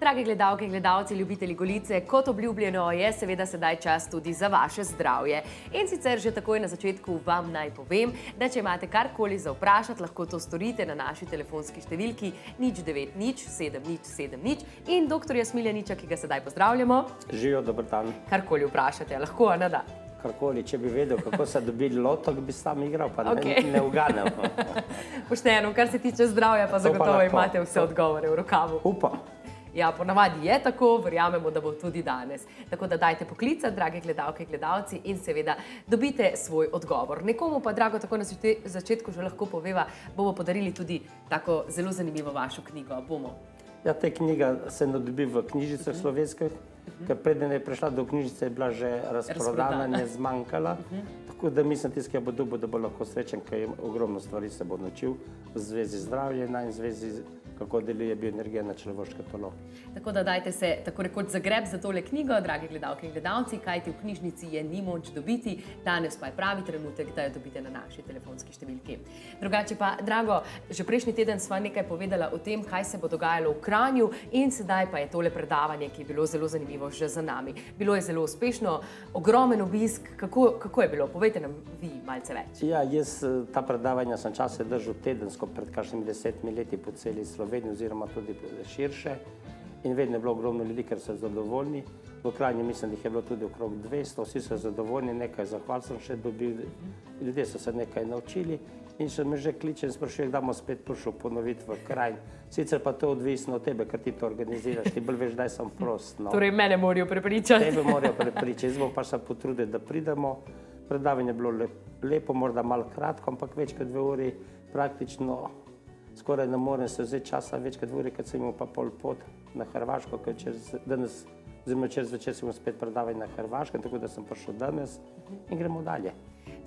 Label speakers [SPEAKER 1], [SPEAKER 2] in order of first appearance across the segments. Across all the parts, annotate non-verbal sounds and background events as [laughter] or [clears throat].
[SPEAKER 1] Dragi gledalke in gledalci, ljubitelji golice, kot obljubljeno je seveda sedaj čas tudi za vaše zdravje. In sicer že takoj na začetku vam naj povem, da če imate karkoli za vprašati, lahko to storite na naši telefonski številki nič 9 nič 7 nič 7 nič in dr. Smiljaniča, ki ga sedaj pozdravljamo.
[SPEAKER 2] Živijo, dober dan.
[SPEAKER 1] Karkoli vprašate, lahko, a ne da.
[SPEAKER 2] Karkoli, če bi vedel, kako se dobi loto, bi sam igral, pa
[SPEAKER 1] Okej.
[SPEAKER 2] ne, ne uganem. [laughs]
[SPEAKER 1] Pošteno, kar se tiče zdravja, pa
[SPEAKER 2] To pa
[SPEAKER 1] zagotovo
[SPEAKER 2] lahko.
[SPEAKER 1] imate vse odgovore v rokavu.
[SPEAKER 2] Upam.
[SPEAKER 1] Ja, ponavadi je tako, verjamemo, da bo tudi danes. Tako da dajte poklicati, drage gledalke in gledalci, in seveda dobite svoj odgovor. Nekomu pa, drago, tako na začetku že lahko poveva, bomo podarili tudi tako zelo zanimivo vašo knjigo. Bomo.
[SPEAKER 2] Ja, te knjiga se ne dobi v knjižicah slovenskih, ker preden je prišla do knjižice, je bila že razprodana, ne zmanjkala. Tako da mislim, tisti, ki jo bo dobil, da bo lahko srečen, ker je ogromno stvari se bo naučil v zvezi z zdravjem in v zvezi z kako deluje bioenergija na človeško telo.
[SPEAKER 1] Tako da dajte se tako rekoč zagreb za tole knjigo, dragi gledalke in gledalci, kajti v knjižnici je ni moč dobiti, danes pa je pravi trenutek, da jo dobite na naši telefonski številki. Drugače pa, drago, že prejšnji teden sva nekaj povedala o tem, kaj se bo dogajalo v Kranju in sedaj pa je tole predavanje, ki je bilo zelo zanimivo že za nami. Bilo je zelo uspešno, ogromen obisk, kako, kako je bilo? Povejte nam vi malce več.
[SPEAKER 2] Ja, jaz eh, ta predavanja sem čase držal tedensko pred kakšnimi desetimi leti po celi Sloveniji oziroma tudi širše in vedno je bilo ogromno ljudi, ker so zadovoljni. V Kranju mislim, da jih je bilo tudi okrog 200, vsi so zadovoljni, nekaj zahval sem še dobil, ljudje so se nekaj naučili in še me že kliče in sprašuje, kdaj bomo spet prišel ponoviti v kraj. Sicer pa to odvisno od tebe, ker ti to organiziraš, ti bolj veš, da sem prost. No.
[SPEAKER 1] Torej, mene morajo prepričati.
[SPEAKER 2] Tebe morajo prepričati, jaz bom pa se potrudil, da pridemo. Predavanje je bilo lep, lepo, morda malo kratko, ampak več kot dve uri, praktično skoraj ne morem se vzeti časa, več kot uri, ker sem imel pa pol pot na Hrvaško, ker čez, danes, oziroma čez večer sem imel spet predavanje na Hrvaškem, tako da sem prišel danes in gremo dalje.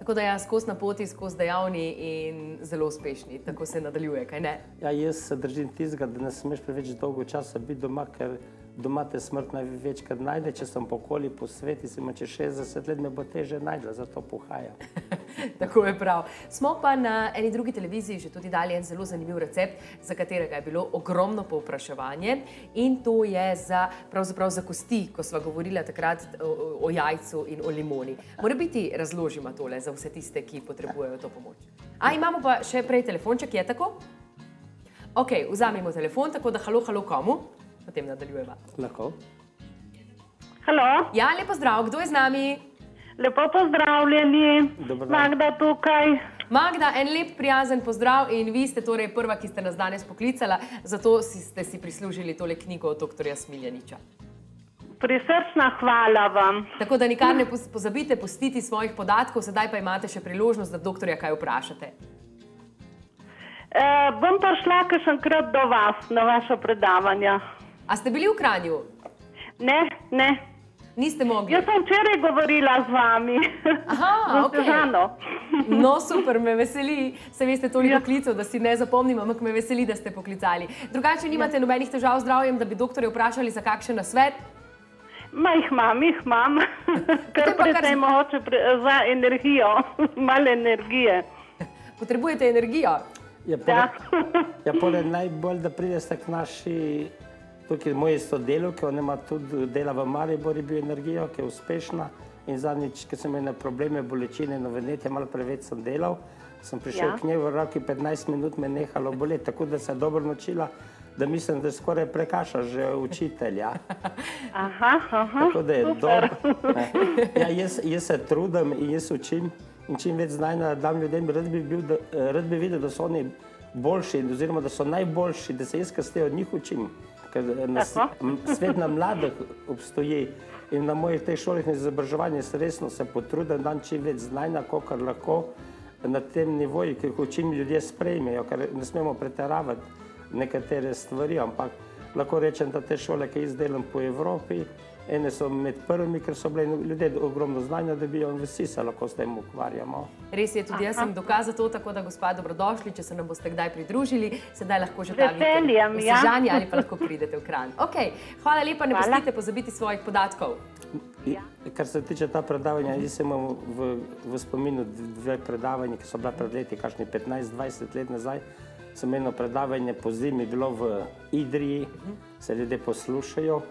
[SPEAKER 1] Tako da ja, skozi na poti, skozi dejavni in zelo uspešni, tako se nadaljuje, kaj ne?
[SPEAKER 2] Ja, jaz se držim tistega, da ne smeš preveč dolgo časa biti doma, ker doma te smrt največkrat najde, če sem pokoli po svetu, sem čez 60 let, me bo teže najdla, zato pohajam. [laughs]
[SPEAKER 1] Tako je prav. Smo pa na eni drugi televiziji že tudi dali en zelo zanimiv recept, za katerega je bilo ogromno povpraševanje in to je za, pravzaprav za kosti, ko sva govorila takrat o, o jajcu in o limoni. Mora biti razložima tole za vse tiste, ki potrebujejo to pomoč. A imamo pa še prej telefonček, je tako? Ok, vzamemo telefon, tako da halo, halo komu, potem nadaljujeva.
[SPEAKER 2] Lahko?
[SPEAKER 3] Halo,
[SPEAKER 1] Ja, lepo zdrav, kdo je z nami?
[SPEAKER 3] lepo pozdravljeni. Magda tukaj.
[SPEAKER 1] Magda, en lep, prijazen pozdrav in vi ste torej prva, ki ste nas danes poklicala, zato si, ste si prislužili tole knjigo od dr. Smiljaniča.
[SPEAKER 3] Prisrčna hvala vam.
[SPEAKER 1] Tako da nikar ne pozabite pustiti svojih podatkov, sedaj pa imate še priložnost, da doktorja kaj vprašate.
[SPEAKER 3] E, bom pa šla kakšenkrat do vas na vaše predavanja.
[SPEAKER 1] A ste bili v Kranju?
[SPEAKER 3] Ne, ne.
[SPEAKER 1] Niste mogli?
[SPEAKER 3] Jaz sem včeraj govorila z vami.
[SPEAKER 1] Aha. [laughs]
[SPEAKER 3] Suzano.
[SPEAKER 1] No, super, me veseli. Se veste toliko
[SPEAKER 3] Ja.
[SPEAKER 1] klicev, da si ne zapomnim, ampak me veseli, da ste poklicali. Drugače nimate nobenih težav z zdravjem, da bi doktorja vprašali za kakšen nasvet?
[SPEAKER 3] Ma jih imam, jih imam. [laughs] Kar precej mogoče pre, za energijo, [laughs] malo energije.
[SPEAKER 1] Potrebujete energijo?
[SPEAKER 2] Ja,
[SPEAKER 3] Ja.
[SPEAKER 2] poleg, ja, poleg najbolj, da pridete k naši, tukaj moji sodelavki, ona ima tudi dela v Mariboru bioenergijo, ki je uspešna. In zadnjič, ko sem imel probleme, bolečine, novenete, malo preveč sem delal, sem prišel
[SPEAKER 3] Ja.
[SPEAKER 2] k njej v roki 15 minut, me je nehalo boleti, tako da se je dobro naučila, da mislim, da skoraj prekaša že učitelja. [laughs]
[SPEAKER 3] Aha, aha.
[SPEAKER 2] Tako da je dobro. [laughs] Ja, jaz, jaz se trudim in jaz učim in čim več znanja dam ljudem. Rad bi, bil, da, rad bi videl, da so oni boljši, oziroma da so najboljši, da se jaz kasneje od njih učim. Ker nas, svet na mladih obstoji in na mojih teh šolah in izobraževanjih se resno se potrudim, da dam čim več znanja, kolikor lahko na tem nivoju, ki jih učim, ljudje sprejmejo, ker ne smemo pretiravati nekatere stvari, ampak lahko rečem, da te šole, ki jih delam po Evropi, ene so med prvimi, ker so bile ljudje ogromno znanja dobijo in vsi se lahko s tem ukvarjamo.
[SPEAKER 1] Res je, tudi jaz sem dokaz za to, tako da gospod, dobrodošli, če se nam boste kdaj pridružili, sedaj lahko že ta
[SPEAKER 3] veseljem, ja.
[SPEAKER 1] Sežani ali pa lahko pridete v Kranj. Okay. Hvala lepa, ne
[SPEAKER 3] Hvala.
[SPEAKER 1] pustite pozabiti svojih podatkov.
[SPEAKER 2] Ja. Kar se tiče ta predavanja, jaz imam v, v spominu dve predavanja, ki so bila pred leti, kakšni 15-20 let nazaj. sem eno predavanje po zimi bilo v Idriji, se ljudje poslušajo.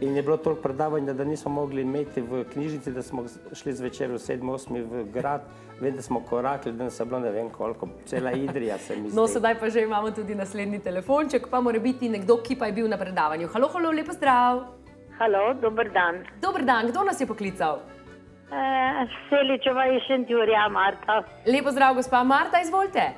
[SPEAKER 2] In je bilo toliko predavanja, da nismo mogli imeti v knjižnici, da smo šli zvečer v 7-8 v grad, vem, da smo korakli, da nas je bilo ne vem koliko, cela Idrija se mi zdi.
[SPEAKER 1] No, sedaj pa že imamo tudi naslednji telefonček, pa mora biti nekdo, ki pa je bil na predavanju. Halo, halo, lepo zdrav.
[SPEAKER 3] Halo, dober dan.
[SPEAKER 1] Dober dan, kdo nas je poklical?
[SPEAKER 3] E, Seličeva iz Šentjurja, Marta.
[SPEAKER 1] Lepo zdrav, gospa Marta, izvolite.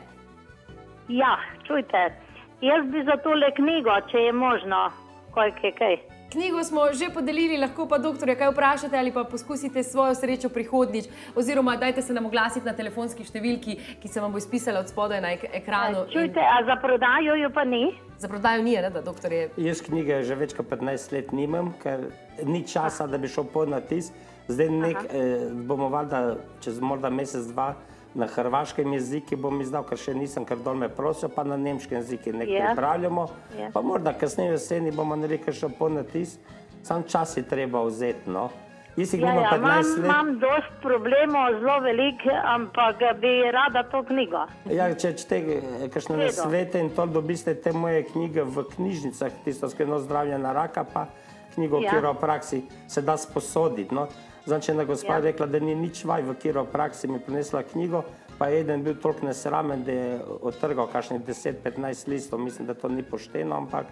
[SPEAKER 3] Ja, čujte, jaz bi za tole knjigo, če je možno, kaj, kaj, kaj.
[SPEAKER 1] Knjigo smo že podelili, lahko pa doktorja kaj vprašate ali pa poskusite svojo srečo prihodnjič, oziroma dajte se nam oglasiti na telefonski številki, ki se vam bo izpisala od spodaj na ek ekranu. in-
[SPEAKER 3] Čujte, a za prodajo jo pa ni?
[SPEAKER 1] Za prodajo ni, ne, da doktor je.
[SPEAKER 2] Jaz knjige že več kot 15 let nimam, ker ni časa, da bi šel po natis. Zdaj nek, eh, bomo valjda čez morda mesec, dva na hrvaškem jeziku bom izdal, ker še nisem, ker dol me prosijo, pa na nemškem jeziku nekaj
[SPEAKER 3] Ja.
[SPEAKER 2] pripravljamo.
[SPEAKER 3] Ja.
[SPEAKER 2] Pa morda kasneje jeseni bomo naredili še po natis. Sam čas je treba vzeti. No. Jaz jih
[SPEAKER 3] Ja,
[SPEAKER 2] imam
[SPEAKER 3] ja, imam,
[SPEAKER 2] 15 let.
[SPEAKER 3] imam dost problemov, zelo velik, ampak bi rada to knjigo.
[SPEAKER 2] Ja, če čete kakšne
[SPEAKER 3] Redu.
[SPEAKER 2] nasvete in to dobiste te moje knjige v knjižnicah, tisto skrno zdravljenje na raka, pa knjigo o
[SPEAKER 3] Ja.
[SPEAKER 2] kiropraksi se da sposoditi. No. Je ena gospa
[SPEAKER 3] Ja.
[SPEAKER 2] rekla, da ni nič vaj v kiropraksi, mi je prinesla knjigo, pa je eden bil toliko nesramen, da je otrgal kakšnih 10-15 listov, mislim, da to ni pošteno, ampak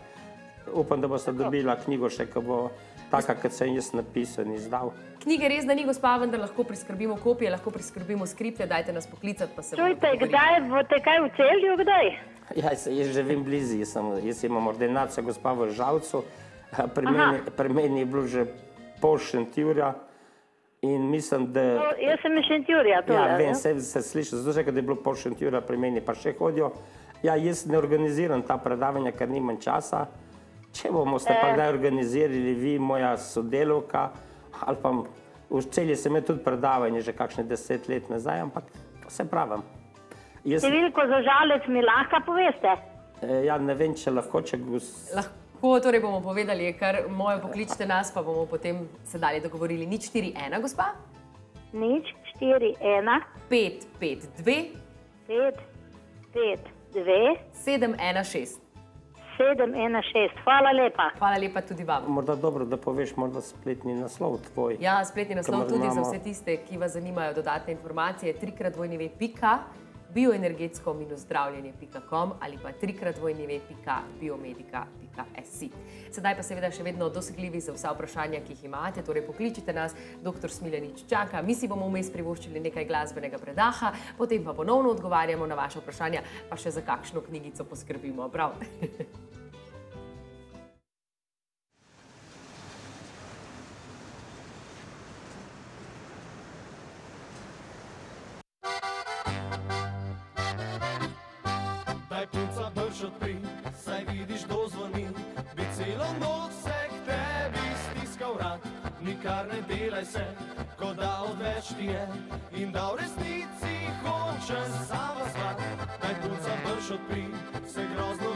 [SPEAKER 2] upam, da boste dobila knjigo še, ko bo taka, kot sem jaz napisal in izdal.
[SPEAKER 1] Knjige res, da ni gospa, vendar lahko priskrbimo kopije, lahko priskrbimo skripte, dajte nas poklicati, pa se bomo
[SPEAKER 3] Čujte,
[SPEAKER 1] pogovorili.
[SPEAKER 3] kdaj boste kaj v celju, kdaj?
[SPEAKER 2] Ja, jaz, jaz živim blizu, jaz, sem, jaz imam ordinacijo gospa v Žalcu, a pri meni, pri meni je bilo že pol šentjurja in mislim, da...
[SPEAKER 3] To, jaz sem iz Šentjurja, tole.
[SPEAKER 2] Ja, vem,
[SPEAKER 3] ne?
[SPEAKER 2] se, se sliši, zato že, da je bilo pol šentjura pri meni, pa še hodijo. Ja, jaz ne organiziram ta predavanja, ker nimam časa. Če bomo ste pa kdaj organizirali vi, moja sodelovka, ali pa v celji sem imel tudi predavanje že kakšne deset let nazaj, ampak se pravim. Jaz,
[SPEAKER 3] Številko za žalec mi lahko poveste.
[SPEAKER 2] eh, ja, ne vem, če lahko, če gos...
[SPEAKER 1] Lahko torej bomo povedali, kar mojo pokličite nas, pa bomo potem se dalje dogovorili. Nič 4-1, gospa?
[SPEAKER 3] Nič, štiri, ena,
[SPEAKER 1] 5-5-2,
[SPEAKER 3] pet, pet, dve,
[SPEAKER 1] 7-1-6.
[SPEAKER 3] sedem, ena, šest. Hvala lepa.
[SPEAKER 1] Hvala lepa tudi vam.
[SPEAKER 2] Morda dobro, da poveš morda spletni naslov tvoj.
[SPEAKER 1] Ja, spletni naslov tudi za vse tiste, ki vas zanimajo dodatne informacije. Trikrat dvojni ve pika, bioenergetsko-zdravljenje.com ali pa trikrat dvojni ve pika, biomedika.si. Sedaj pa seveda še vedno dosegljivi za vsa vprašanja, ki jih imate, torej pokličite nas, dr. Smiljanič čaka, mi si bomo vmes privoščili nekaj glasbenega predaha, potem pa ponovno odgovarjamo na vaše vprašanja, pa še za kakšno knjigico poskrbimo. Prav. [laughs]
[SPEAKER 4] vidiš, kdo zvoni. Bi celo noč se k tebi stiskal rad, nikar ne delaj se, kot da odveč ti je. In da v resnici hočeš sama svat. Daj punca brž odpri, se grozno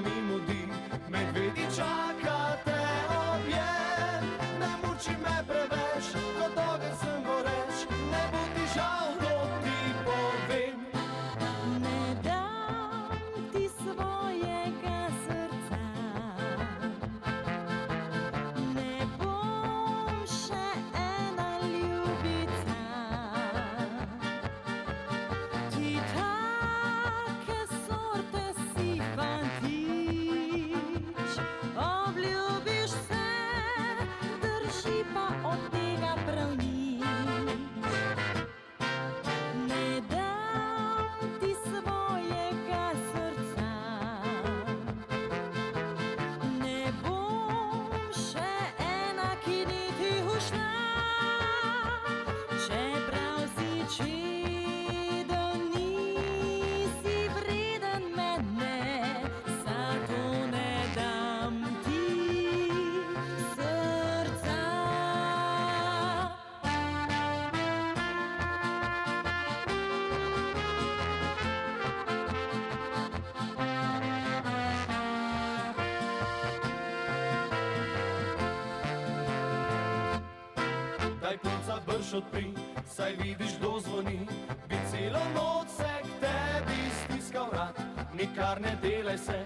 [SPEAKER 4] Daj punca brž odpri, saj vidiš, kdo zvoni. Bi celo noč se k tebi stiskal rad, nikar ne delaj se,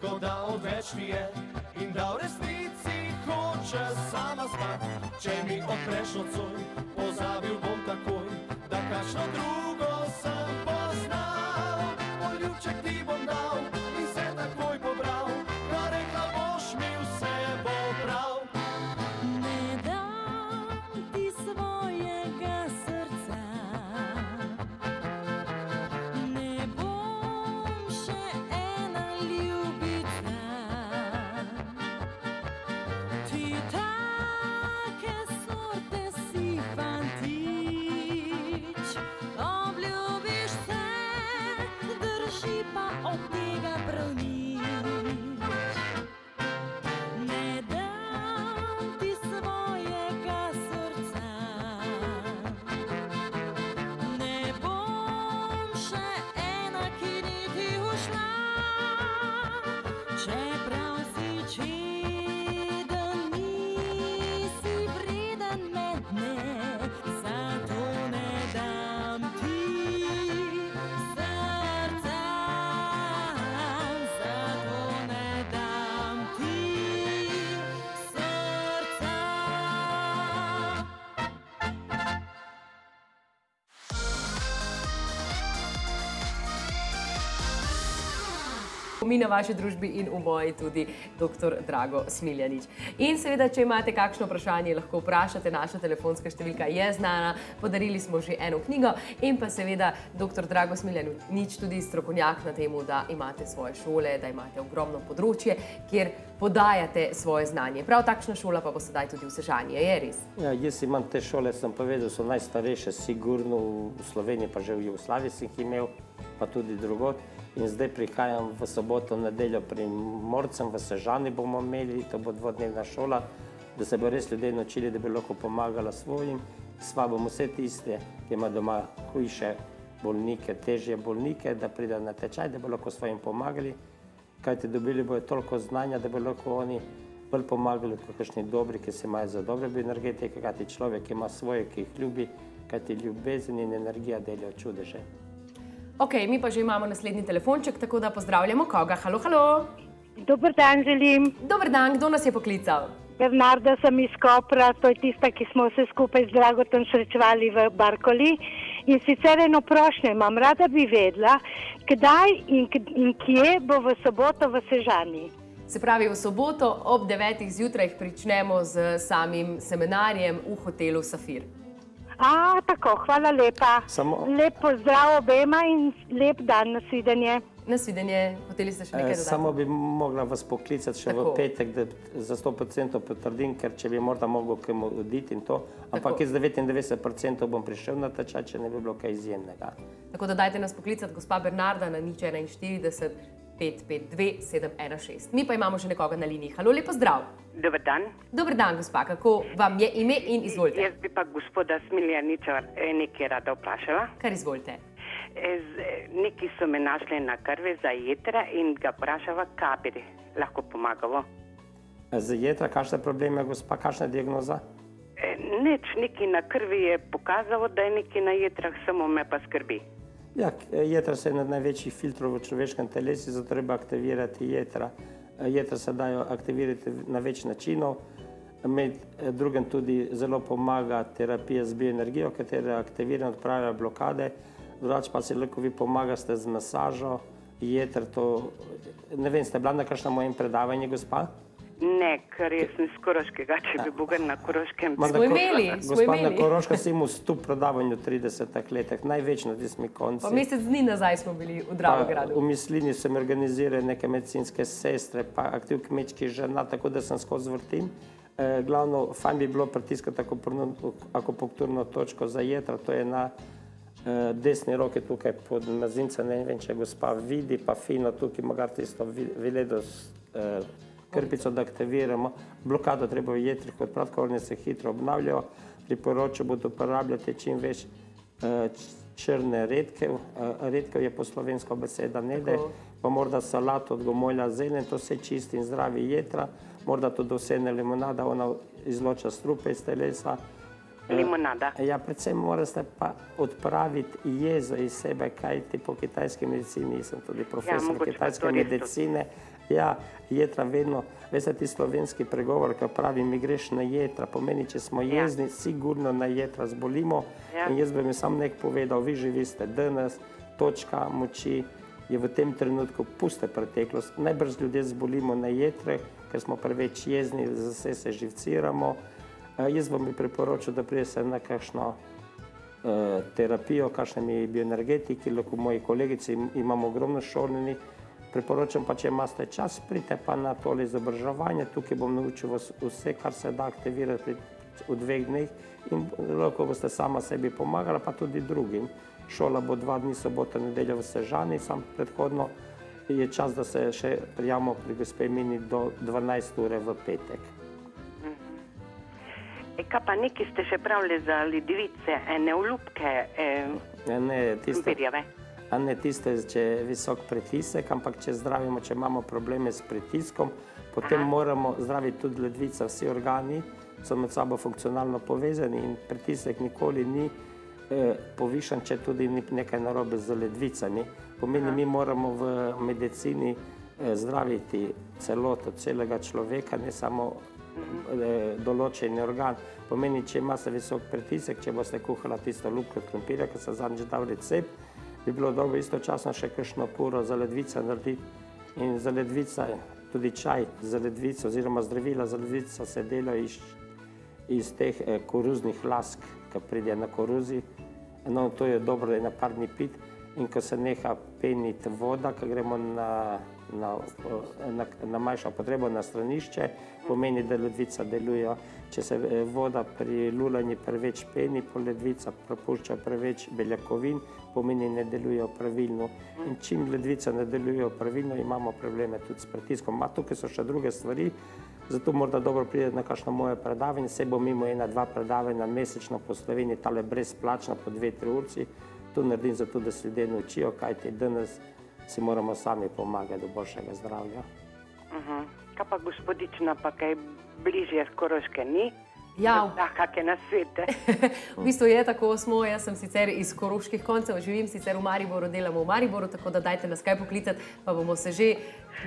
[SPEAKER 4] kot da odveč ti je. In da v resnici hoče sama spati, če mi odpreš nocoj, pozabil bom takoj, da kakšno drugo sem poznal. Poljubček ti Mi
[SPEAKER 1] na vaši družbi in v moji tudi dr. Drago Smiljanič. In seveda, če imate kakšno vprašanje, lahko vprašate, naša telefonska številka je znana, podarili smo že eno knjigo in pa seveda dr. Drago Smiljanič tudi strokovnjak na tem, da imate svoje šole, da imate ogromno področje, kjer podajate svoje znanje. Prav takšna šola pa bo sedaj tudi v Sežanji, je res?
[SPEAKER 2] Ja, jaz imam te šole, sem povedal, so najstarejše, sigurno v Sloveniji, pa že v Jugoslaviji sem jih imel, pa tudi drugod. In zdaj prihajam v soboto, nedeljo pri Morcem, v Sežani bomo imeli, to bo dvodnevna šola, da se bo res ljudje naučili, da bi lahko pomagala svojim. Sva bomo vse tiste, ki ima doma hujše bolnike, težje bolnike, da pridejo na tečaj, da bo lahko svojim pomagali. Kajti dobili bojo toliko znanja, da bo lahko oni bolj pomagali kot kakšni dobri, ki se imajo za dobre bioenergetike, kajti človek ima svoje, ki jih ljubi, kajti ljubezen in energija delajo čudeže.
[SPEAKER 1] Ok, mi pa že imamo naslednji telefonček, tako da pozdravljamo koga. Halo, halo.
[SPEAKER 3] Dober dan želim.
[SPEAKER 1] Dober dan, kdo nas je poklical?
[SPEAKER 3] Bernarda sem iz Kopra, to je tista, ki smo se skupaj z Dragotom srečevali v Barkoli. In sicer eno prošnjo imam, rada bi vedela, kdaj in, k- in kje bo v soboto v Sežani.
[SPEAKER 1] Se pravi, v soboto ob 9. zjutraj pričnemo z samim seminarjem v hotelu Safir.
[SPEAKER 3] A, tako, hvala lepa.
[SPEAKER 2] Samo-
[SPEAKER 3] Lep pozdrav obema in lep dan, nasvidenje.
[SPEAKER 1] Nasvidenje, hoteli ste še nekaj
[SPEAKER 2] Eh,
[SPEAKER 1] dodati?
[SPEAKER 2] Samo bi mogla vas poklicati še
[SPEAKER 1] Tako.
[SPEAKER 2] v petek, da za 100% potrdim, ker če bi morda mogel kam oditi in to, ampak
[SPEAKER 1] Tako.
[SPEAKER 2] jaz 99% bom prišel na tečaj, če ne bi bilo kaj izjemnega.
[SPEAKER 1] Tako da dajte nas poklicati, gospa Bernarda, na nič 41 552 716. Mi pa imamo še nekoga na liniji. Halo, lepo zdrav.
[SPEAKER 5] Dober dan.
[SPEAKER 1] Dober dan, gospa, kako vam je ime in izvolite.
[SPEAKER 5] Jaz bi pa gospoda Smiljaniča eh, nekaj rada vprašala.
[SPEAKER 1] Kar izvolite.
[SPEAKER 5] Eh, Neki so me našli na krvi za jedra in ga vprašava, kaj bi lahko pomagalo.
[SPEAKER 2] Za jedra, kakšne probleme, gospa, kakšna diagnoza?
[SPEAKER 5] Eh, Nič, neki na krvi je pokazalo, da je neki na jedrah, samo me pa skrbi.
[SPEAKER 2] Ja, k- jedra so ena največjih filtrov v človeškem telesu, zato treba aktivirati jedra. Eh, Jedra se dajo aktivirati na več načinov. Med drugim tudi zelo pomaga terapija z bioenergijo, katera aktivira in odpravlja blokade. Drugače pa si lahko vi pomagate z masažo, jedr. To, ne vem, ste bila na kakšnem mojem predavanju, gospa?
[SPEAKER 5] Ne, ker jaz sem z Koroškega, če bi bil na Koroškem.
[SPEAKER 2] Ma,
[SPEAKER 1] Smo imeli, smo
[SPEAKER 2] Gospa na
[SPEAKER 1] imeli.
[SPEAKER 2] Koroška si imel stup predavanj v 30 letih, največ na tismi konci.
[SPEAKER 1] Pa mesec dni nazaj smo bili v Dravogradu.
[SPEAKER 2] V mislini sem organiziral neke medicinske sestre, pa aktiv kmečkih žena, tako da sem skozi vrtim. E, glavno, fajn bi bilo pritiskati akupunkturno- točko za jedra, to je na e, desni roki tukaj pod mazincem, ne vem, če gospa vidi, pa fino tukaj, mogar tisto vi- viledo s e, krpico, da aktiviramo. Blokado treba v jetrih odpraviti, one se hitro obnavljajo. Priporočam, bodo uporabljati čim več e, č- črne redkev, e, redkev je po slovensko beseda nede, pa morda salato od gomolja zelen, to se čisti in zdravi jedra, morda tudi vsene limonada, ona izloča strupe iz telesa.
[SPEAKER 5] limonada.
[SPEAKER 2] Ja, predvsem morate pa odpraviti jezo iz sebe, kaj ti po kitajski medicini, sem tudi profesor
[SPEAKER 5] mogoče pa
[SPEAKER 2] kitajske
[SPEAKER 5] to
[SPEAKER 2] medicine. Ja, jedra vedno, veste ti slovenski pregovor, ki pravi, mi greš na jedra, pomeni, če smo
[SPEAKER 5] Ja.
[SPEAKER 2] jezni, sigurno na jedra zbolimo.
[SPEAKER 5] Ja.
[SPEAKER 2] In jaz bi mi sam nek povedal, vi živite danes, točka moči je v tem trenutku puste preteklost. Najbrž ljudje zbolimo na jedre, ker smo preveč jezni, zase se živciramo. Eh, Jaz vam bi priporočil, da pridete na kakšno eh, terapijo, kakšnimi bioenergetiki, lahko moji kolegici im- imamo ogromno šolnih. Priporočam pa, če imate čas, pridite pa na tole izobraževanje, tukaj bom naučil vas vse, kar se da aktivirati pri- v dveh dneh in lahko boste sama sebi pomagali, pa tudi drugim. Šola bo dva dni, sobota, nedelja v Sežani, sam predhodno je čas, da se še prijavimo pri gospe Mini do 12 ure v petek.
[SPEAKER 5] E, kaj pa neki ste še pravili za ledvice, ene ulupke, eh,
[SPEAKER 2] Ja, Ne, tiste,
[SPEAKER 5] virjave?
[SPEAKER 2] A ne tiste, če je visok pritisek, ampak če zdravimo, če imamo probleme s pritiskom, potem Aha. moramo zdraviti tudi ledvice, vsi organi so med sabo funkcionalno povezani in pritisek nikoli ni eh, povišan, če tudi ni nekaj narobe z ledvicami. Pomeni, Aha. mi moramo v medicini eh, zdraviti celoto celega človeka, ne samo eh, določen organ. Pomeni, če imate visok pritisek, če boste kuhala tisto lupko krompirja, ki sem zadnjič dal recept, bi bilo dobro istočasno še kakšno puro za ledvice narediti. In za ledvice, tudi čaj za ledvice oziroma zdravila za ledvice se delajo iz, iz teh eh, koruznih lask, ki pride na koruzi. No, to je dobro, da je na par dni pit. In ko se neha peniti voda, ko gremo na, na, na, na manjšo potrebo na stranišče, pomeni, da ledvica deluje. Če se eh, voda pri lulanju preveč peni, po ledvica propušča preveč beljakovin, pomeni, ne delujejo pravilno. In čim ledvica ne delujejo pravilno, imamo probleme tudi s pritiskom. Ma tukaj so še druge stvari, zato morda dobro pride na kakšno moje predavanje. Se bo mimo ena, dva predavanja mesečno po Sloveniji, tale brezplačno po dve, tri urci. To naredim zato, da se ljudje naučijo, kaj ti danes si moramo sami pomagati do boljšega zdravja.
[SPEAKER 5] Uh -huh. Kaj pa gospodična, pa kaj bližje skoroške ni?
[SPEAKER 1] Ja, [laughs]
[SPEAKER 5] Da, kakšne na svete.
[SPEAKER 1] v bistvu je tako, smo, jaz sem sicer iz koroških koncev, živim sicer v Mariboru, delamo v Mariboru, tako da dajte nas kaj poklicati, pa bomo se že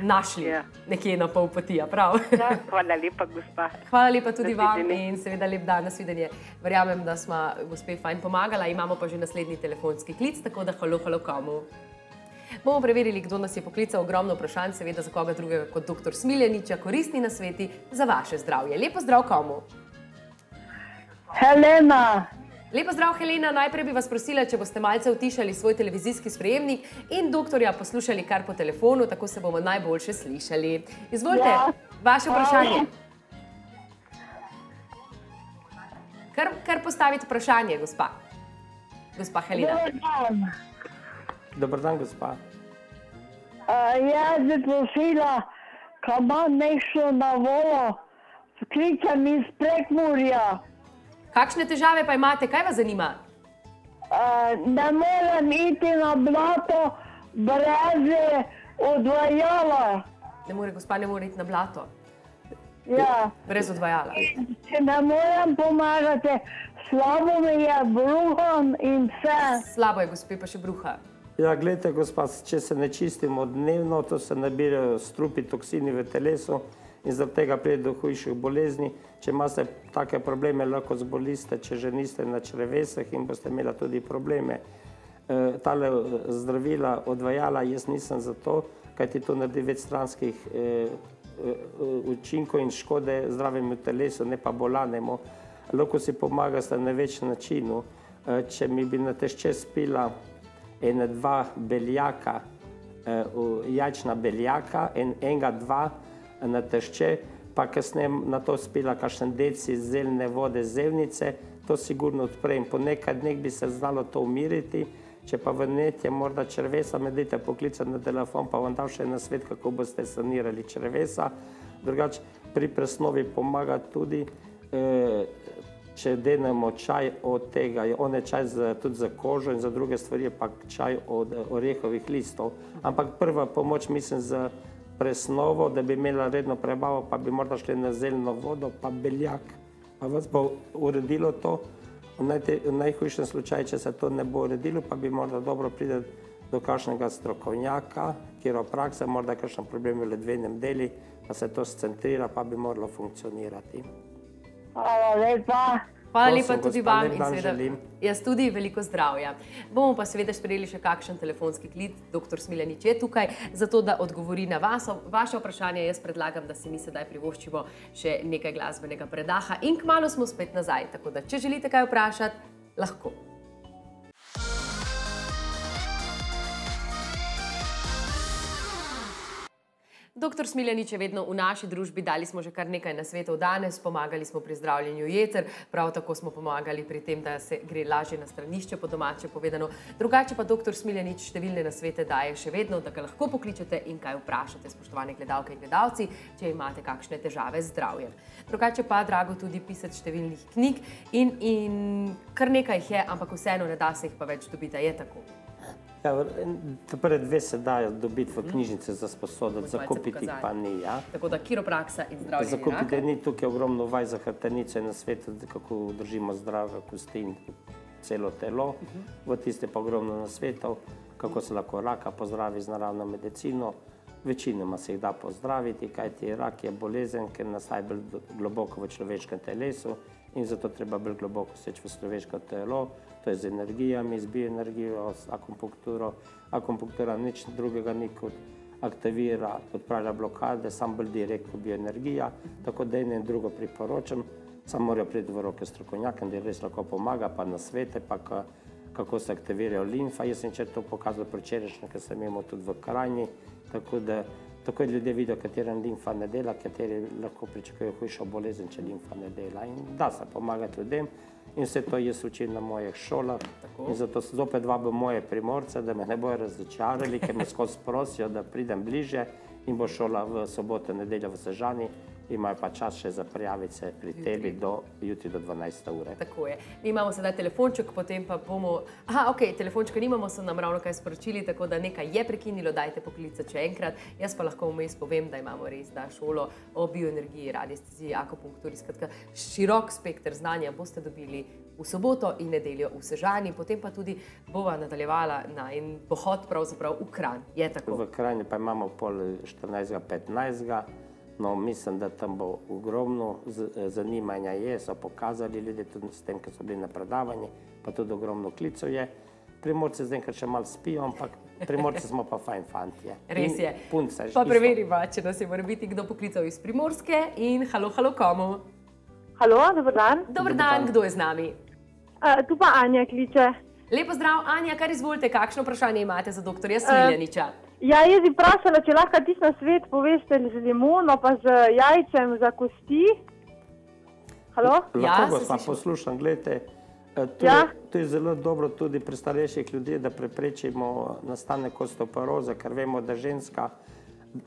[SPEAKER 1] našli
[SPEAKER 5] Ja.
[SPEAKER 1] nekje na pol poti, a prav.
[SPEAKER 5] Ja, hvala lepa, gospa.
[SPEAKER 1] Hvala lepa tudi vam in seveda lep dan, nasvidenje. Verjamem, da smo gospe fajn pomagala, imamo pa že naslednji telefonski klic, tako da halo, halo komu. Bomo preverili, kdo nas je poklical. Ogromno vprašanj, seveda za koga drugega kot dr. Smiljaniča, koristni na sveti za vaše zdravje. Lepo zdrav komu.
[SPEAKER 6] Helena,
[SPEAKER 1] Lepo zdrav, Helena. Najprej bi vas prosila, če boste malce utišali svoj televizijski sprejemnik in doktorja poslušali kar po telefonu, tako se bomo najboljše slišali. Izvolite,
[SPEAKER 6] Ja.
[SPEAKER 1] vaše vprašanje. Kar, kar postavite vprašanje, gospa. Gospa Helena.
[SPEAKER 6] dober dan.
[SPEAKER 2] Dobar dan, gospa.
[SPEAKER 6] Uh, jaz bi prosila, ko imam nešto na voljo, sklicam iz prekmurja.
[SPEAKER 1] Kakšne težave pa imate, kaj vas zanima?
[SPEAKER 6] Uh, ne morem iti na blato brez odvajala.
[SPEAKER 1] Ne more, gospa, ne more iti na blato,
[SPEAKER 6] Ja.
[SPEAKER 1] brez odvajala.
[SPEAKER 6] Če ne morem pomagati, slabo mi je bruhom in vse.
[SPEAKER 1] Slabo je, gospe, pa še bruha.
[SPEAKER 2] Ja, gledajte, gospa, če se ne čistimo dnevno, to se nabirajo strupi, toksini v telesu in zaradi tega pride do hujših bolezni. Če imate take probleme, lahko zboliste, če že niste na črevesah in boste imeli tudi probleme. E, tale eh, zdravila odvajala, jaz nisem za to, kajti to naredi več stranskih e, e, učinkov in škode zdravemu telesu, ne pa bolanemu. Lahko si pomaga sta na več načinov. E, če mi bi na tešče spila ena dva beljaka, eh, v- jajčna beljaka in enega dva na tešče, pa kasneje na to spila kakšen deci zeljne vode zevnice, to sigurno odpre in po nekaj dneh bi se znalo to umiriti. Če pa v netje morda črvesa, me dajte poklicati na telefon, pa vam dam še na svet, kako boste sanirali črvesa. Drugače pri presnovi pomaga tudi eh, če denemo čaj od tega, on je čaj za, tudi za kožo in za druge stvari, pa čaj od eh, orehovih listov. Ampak prva pomoč, mislim, za presnovo, da bi imela redno prebavo, pa bi morda šli na zeleno vodo, pa beljak, pa vas bo uredilo to. V, najte, v najhujšem slučaju, če se to ne bo uredilo, pa bi morda dobro pride do kakšnega strokovnjaka, kjer praksa, morda kakšen problem v ledvenem deli, pa se to scentrira, pa bi moralo funkcionirati.
[SPEAKER 6] Hvala lepa.
[SPEAKER 1] Hvala
[SPEAKER 2] Prosim,
[SPEAKER 1] lepa tudi vam in seveda
[SPEAKER 2] želim.
[SPEAKER 1] jaz tudi veliko zdravja. Bomo pa seveda sprejeli še kakšen telefonski klic, dr. Smiljanič je tukaj, zato da odgovori na vas, vaše vprašanje. Jaz predlagam, da si mi sedaj privoščimo še nekaj glasbenega predaha in kmalo smo spet nazaj. Tako da, če želite kaj vprašati, lahko. Doktor Smiljanič je vedno v naši družbi, dali smo že kar nekaj nasvetov danes, pomagali smo pri zdravljenju jeter, prav tako smo pomagali pri tem, da se gre lažje na stranišče, po domače povedano. Drugače pa doktor Smiljanič številne nasvete daje še vedno, da ga lahko pokličete in kaj vprašate, spoštovane gledalke in gledalci, če imate kakšne težave z zdravjem. Drugače pa drago tudi pisati številnih knjig in, in kar nekaj jih je, ampak vseeno ne da se jih pa več dobiti, je tako.
[SPEAKER 2] Ja, prve dve se dajo dobiti v knjižnice za sposoditi, zakupiti pa ni. Ja.
[SPEAKER 1] Tako da kiropraksa in zdravljenje
[SPEAKER 2] Zakupite
[SPEAKER 1] raka.
[SPEAKER 2] ni tukaj ogromno vaj za hrbtenico in na svetu, kako držimo zdrave kosti in celo telo. V tiste pa ogromno na svetu, kako se lahko raka pozdravi z naravno medicino. Večinoma se jih da pozdraviti, kajti rak je bolezen, ker nastaja bolj globoko v človeškem telesu in zato treba bolj globoko seči v človeško telo, to je z energijami, z bioenergijo, s akupunkturo. Akupunktura nič drugega ni kot aktivira, odpravlja blokade, sam bolj direktno bioenergija, tako da eno in drugo priporočam. Samo morajo priti v roke strokovnjakom, da res lahko pomaga, pa na svete, pa ka, kako se aktivirajo limfa. Jaz sem če to pokazal prečerajšnjem, ker sem imel tudi v krajini, tako da tako ljudje vidijo, katerem limfa ne dela, kateri lahko pričakujejo hujšo bolezen, če limfa ne dela. In da se pomagati ljudem. In vse to jaz učim na mojih šolah. In zato zopet vabim moje primorce, da me ne bojo razočarali, ker me skozi prosijo, da pridem bliže in bo šola v soboto, nedeljo v Sežani. Imajo pa čas še za prijaviti se pri tebi do jutri do 12. ure.
[SPEAKER 1] Tako je. Mi imamo sedaj telefonček, potem pa bomo. Aha, ok, telefončka nimamo, so nam ravno kaj sporočili, tako da nekaj je prekinilo, dajte poklicati še enkrat. Jaz pa lahko vmes povem, da imamo res da šolo o bioenergiji, radiesteziji, akupunkturi. Skratka, širok spekter znanja boste dobili v soboto in nedeljo v Sežani, potem pa tudi bova nadaljevala na en pohod pravzaprav v Kranj. Je tako.
[SPEAKER 2] V krajini pa imamo pol 14. 15. No, mislim, da tam bo ogromno z- zanimanja, je, so pokazali ljudje tudi s tem, ker so bili na predavanju, pa tudi ogromno klicev je. Primorci zdaj še malo spijo, ampak primorci smo pa fajn fantje. [laughs]
[SPEAKER 1] Res
[SPEAKER 2] In
[SPEAKER 1] je.
[SPEAKER 2] Punce,
[SPEAKER 1] Pa preveriva, če nas je mora biti kdo poklical iz Primorske in halo, halo komu.
[SPEAKER 3] Halo, dober dan.
[SPEAKER 1] Dober dan, kdo je z nami?
[SPEAKER 3] Uh, tu pa Anja kliče.
[SPEAKER 1] Lepo zdrav, Anja, kar izvolite, kakšno vprašanje imate za dr. Smiljaniča?
[SPEAKER 3] Ja, jaz bi vprašala, če lahko tisti na svet poveste z limono, pa z jajcem za kosti. Halo?
[SPEAKER 2] Lahko,
[SPEAKER 1] Ja,
[SPEAKER 2] gospa,
[SPEAKER 1] slišim.
[SPEAKER 2] poslušam, gledajte. eh, To,
[SPEAKER 3] Ja.
[SPEAKER 2] je, to je zelo dobro tudi pri starejših ljudeh, da preprečimo nastanek osteoporoze, ker vemo, da ženska,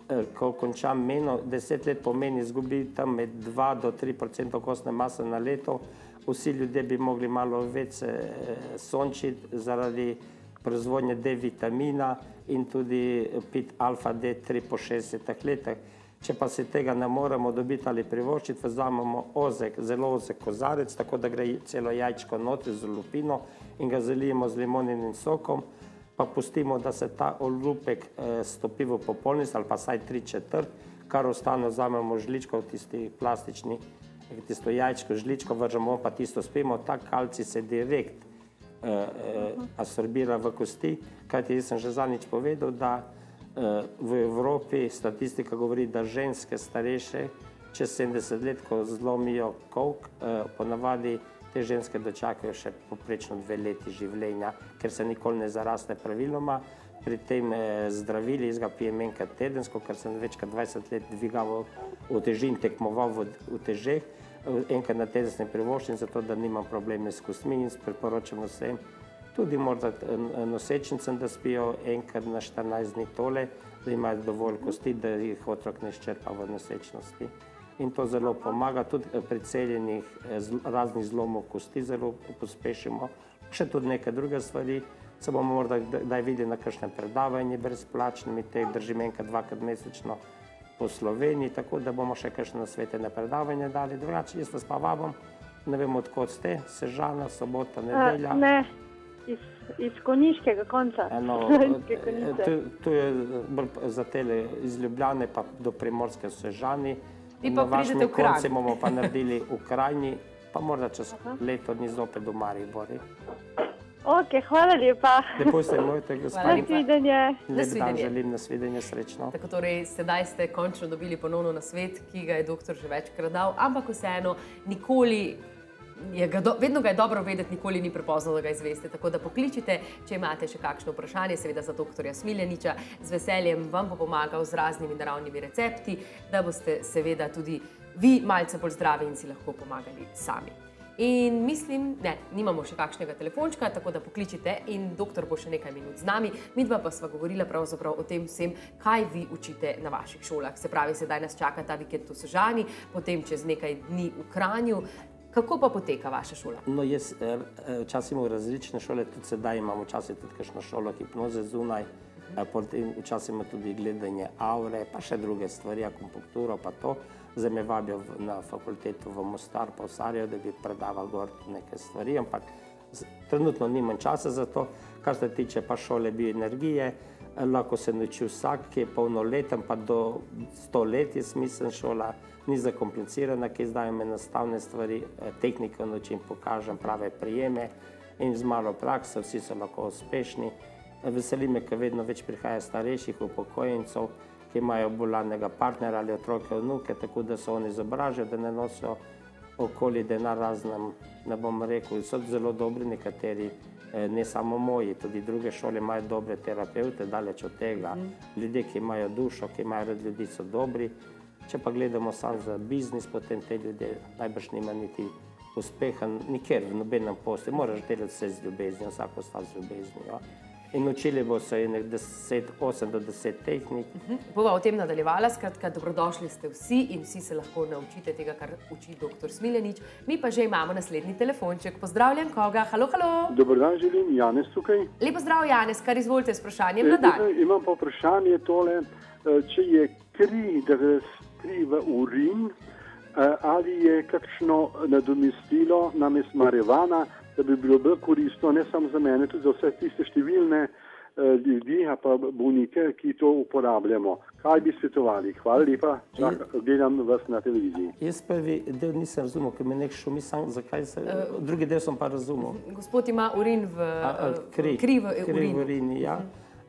[SPEAKER 2] eh, ko konča meno, deset let pomeni, izgubi tam med 2 do 3 odstotkov kostne mase na leto. Vsi ljudje bi mogli malo več eh, sončiti zaradi proizvodnje D vitamina in tudi pit alfa D3 po 60 letih. Če pa se tega ne moremo dobiti ali privoščiti, vzamemo ozek, zelo ozek kozarec, tako da gre celo jajčko notri z lupino in ga zalijemo z limoninim sokom, pa pustimo, da se ta olupek eh, stopi v popolnost ali pa vsaj tri četrt, kar ostane, vzamemo žličko, tisti plastični, tisto jajčko, žličko, vržemo pa tisto spimo, ta kalci se direkt eh, eh, absorbira v kosti, kajti jaz sem že zadnjič povedal, da eh, v Evropi statistika govori, da ženske starejše čez 70 let, ko zlomijo kolk, eh, ponavadi te ženske dočakajo še poprečno dve leti življenja, ker se nikoli ne zaraste praviloma. Pri tem eh, zdravili, jaz ga pijem enkrat tedensko, ker sem več kot 20 let dvigal uteži in tekmoval v utežeh, enkrat na teden sem privoščen, zato da nimam probleme s kostmi in priporočam vsem, tudi morda eh, nosečnicam, da spijo enkrat na 14 dni tole, da imajo dovolj kosti, da jih otrok ne ščerpa v nosečnosti. In to zelo pomaga, tudi eh, pri celjenih eh, raznih zlomov kosti zelo pospešimo, še tudi neke druge stvari. Se bomo morda kdaj videli na kakšnem predavanju brezplačnem, mi te držim enkrat, dvakrat mesečno po Sloveniji, tako da bomo še kakšne nasvete na predavanje dali. Drugače, jaz vas pa vabim, ne vem odkot ste, Sežana, sobota,
[SPEAKER 3] A,
[SPEAKER 2] nedelja.
[SPEAKER 3] ne, iz, iz koniškega konca.
[SPEAKER 2] Eno, [laughs] eh, tu, tu je za tele iz Ljubljane pa do Primorske v Sežani.
[SPEAKER 1] Vi pa pridete v Kranj.
[SPEAKER 2] koncu bomo pa naredili v Krajni, pa morda čez leto dni zopet v Maribori.
[SPEAKER 3] Ok, hvala lepa.
[SPEAKER 2] Lepo se mojte, gospod.
[SPEAKER 1] lepa.
[SPEAKER 3] Nasvidenje.
[SPEAKER 2] Lep dan želim, nasvidenje, srečno.
[SPEAKER 1] Tako torej, sedaj ste končno dobili ponovno na svet, ki ga je doktor že večkrat dal, ampak vseeno, nikoli. Je ga do, vedno ga je dobro vedeti, nikoli ni prepozno, da ga izveste. Tako da pokličite, če imate še kakšno vprašanje, seveda za dr. Smiljaniča. Z veseljem vam bo pomagal z raznimi naravnimi recepti, da boste seveda tudi vi malce bolj zdravi in si lahko pomagali sami. In mislim, ne, nimamo še kakšnega telefončka, tako da pokličite in doktor bo še nekaj minut z nami. Mi dva pa sva govorila pravzaprav o tem vsem, kaj vi učite na vaših šolah. Se pravi, sedaj nas čaka ta vikend v Sežani, potem čez nekaj dni v Kranju. Kako pa poteka vaša šola?
[SPEAKER 2] No, jaz eh, eh, včasih imam različne šole, tudi sedaj imam včasih tudi kakšno šolo hipnoze zunaj, eh, potem včasih imam tudi gledanje aure, pa še druge stvari, akupunkturo pa to. Zdaj me vabijo na fakulteto v Mostar, pa v Sarajevo, da bi predaval gor neke stvari, ampak trenutno nimam časa za to. Kar se tiče pa šole bioenergije, eh, lahko se nauči vsak, ki je polnoleten, pa do 100 let je smiselna šola, ni zakomplicirana, ki zdaj me enostavne stvari, eh, tehniko naučim, pokažem prave prijeme in z malo prakse vsi so lahko uspešni. Veseli me, ker vedno več prihaja starejših upokojencev, ki imajo bolanega partnera ali otroke, vnuke, tako da se oni izobražajo, da ne nosijo okoli denar raznem, ne bom rekel, so zelo dobri nekateri, eh, ne samo moji, tudi druge šole imajo dobre terapeute, daleč od tega. Ljudje, ki imajo dušo, ki imajo rad ljudi, so dobri. Če pa gledamo samo za biznis, potem te ljudje najbrž nima niti uspeha, nikjer v nobenem poslu. Moraš delati vse z ljubeznijo, vsako stvar z ljubeznijo. In učili bo se 10, 8 do 10 tehnik.
[SPEAKER 1] Bova o tem nadaljevala, skratka, dobrodošli ste vsi in vsi se lahko naučite tega, kar uči dr. Smiljanič. Mi pa že imamo naslednji telefonček. Pozdravljam koga, halo, halo.
[SPEAKER 7] Dober dan, želim Janez tukaj.
[SPEAKER 1] Lepo zdrav, Janez, kar izvolite s vprašanjem na dan.
[SPEAKER 7] Imam pa vprašanje tole, eh, če je kri, da se kri v urin, eh, ali je kakšno nadomestilo namest marevana, da bi bilo bolj koristno ne samo za mene, tudi za vse tiste številne eh, ljudi, pa bolnike, ki to uporabljamo. Kaj bi svetovali? Hvala lepa, Čak, gledam vas na televiziji.
[SPEAKER 2] Jaz prvi del nisem razumel, ker me nek šumi, sam, zakaj se. Drugi del sem pa razumel.
[SPEAKER 1] Gospod ima urin v,
[SPEAKER 2] A, a, Kri,
[SPEAKER 1] kri v
[SPEAKER 2] kri v
[SPEAKER 1] urinu.
[SPEAKER 2] urini. Ja.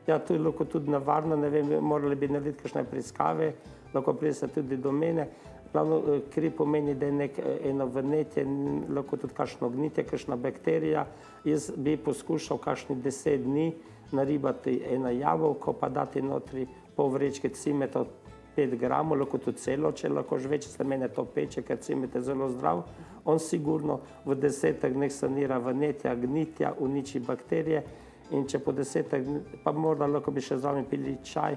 [SPEAKER 2] ja, to je lahko tudi nevarno, ne vem, morali bi narediti kakšne preiskave, lahko pride se tudi do mene. Glavno, eh, kri pomeni, da je nek, eh, eno vnetje, n- lahko tudi kakšno gnitje, kakšna bakterija. Jaz bi poskušal kakšni deset dni naribati eno jabolko, pa dati notri pol vrečke cimeta, 5 gramov, lahko tudi celo, če lahko že več se mene to peče, ker cimet je zelo zdrav. On sigurno v desetih dneh sanira vnetja, gnitja, uniči bakterije in če po desetih dneh, pa morda lahko bi še z vami pili čaj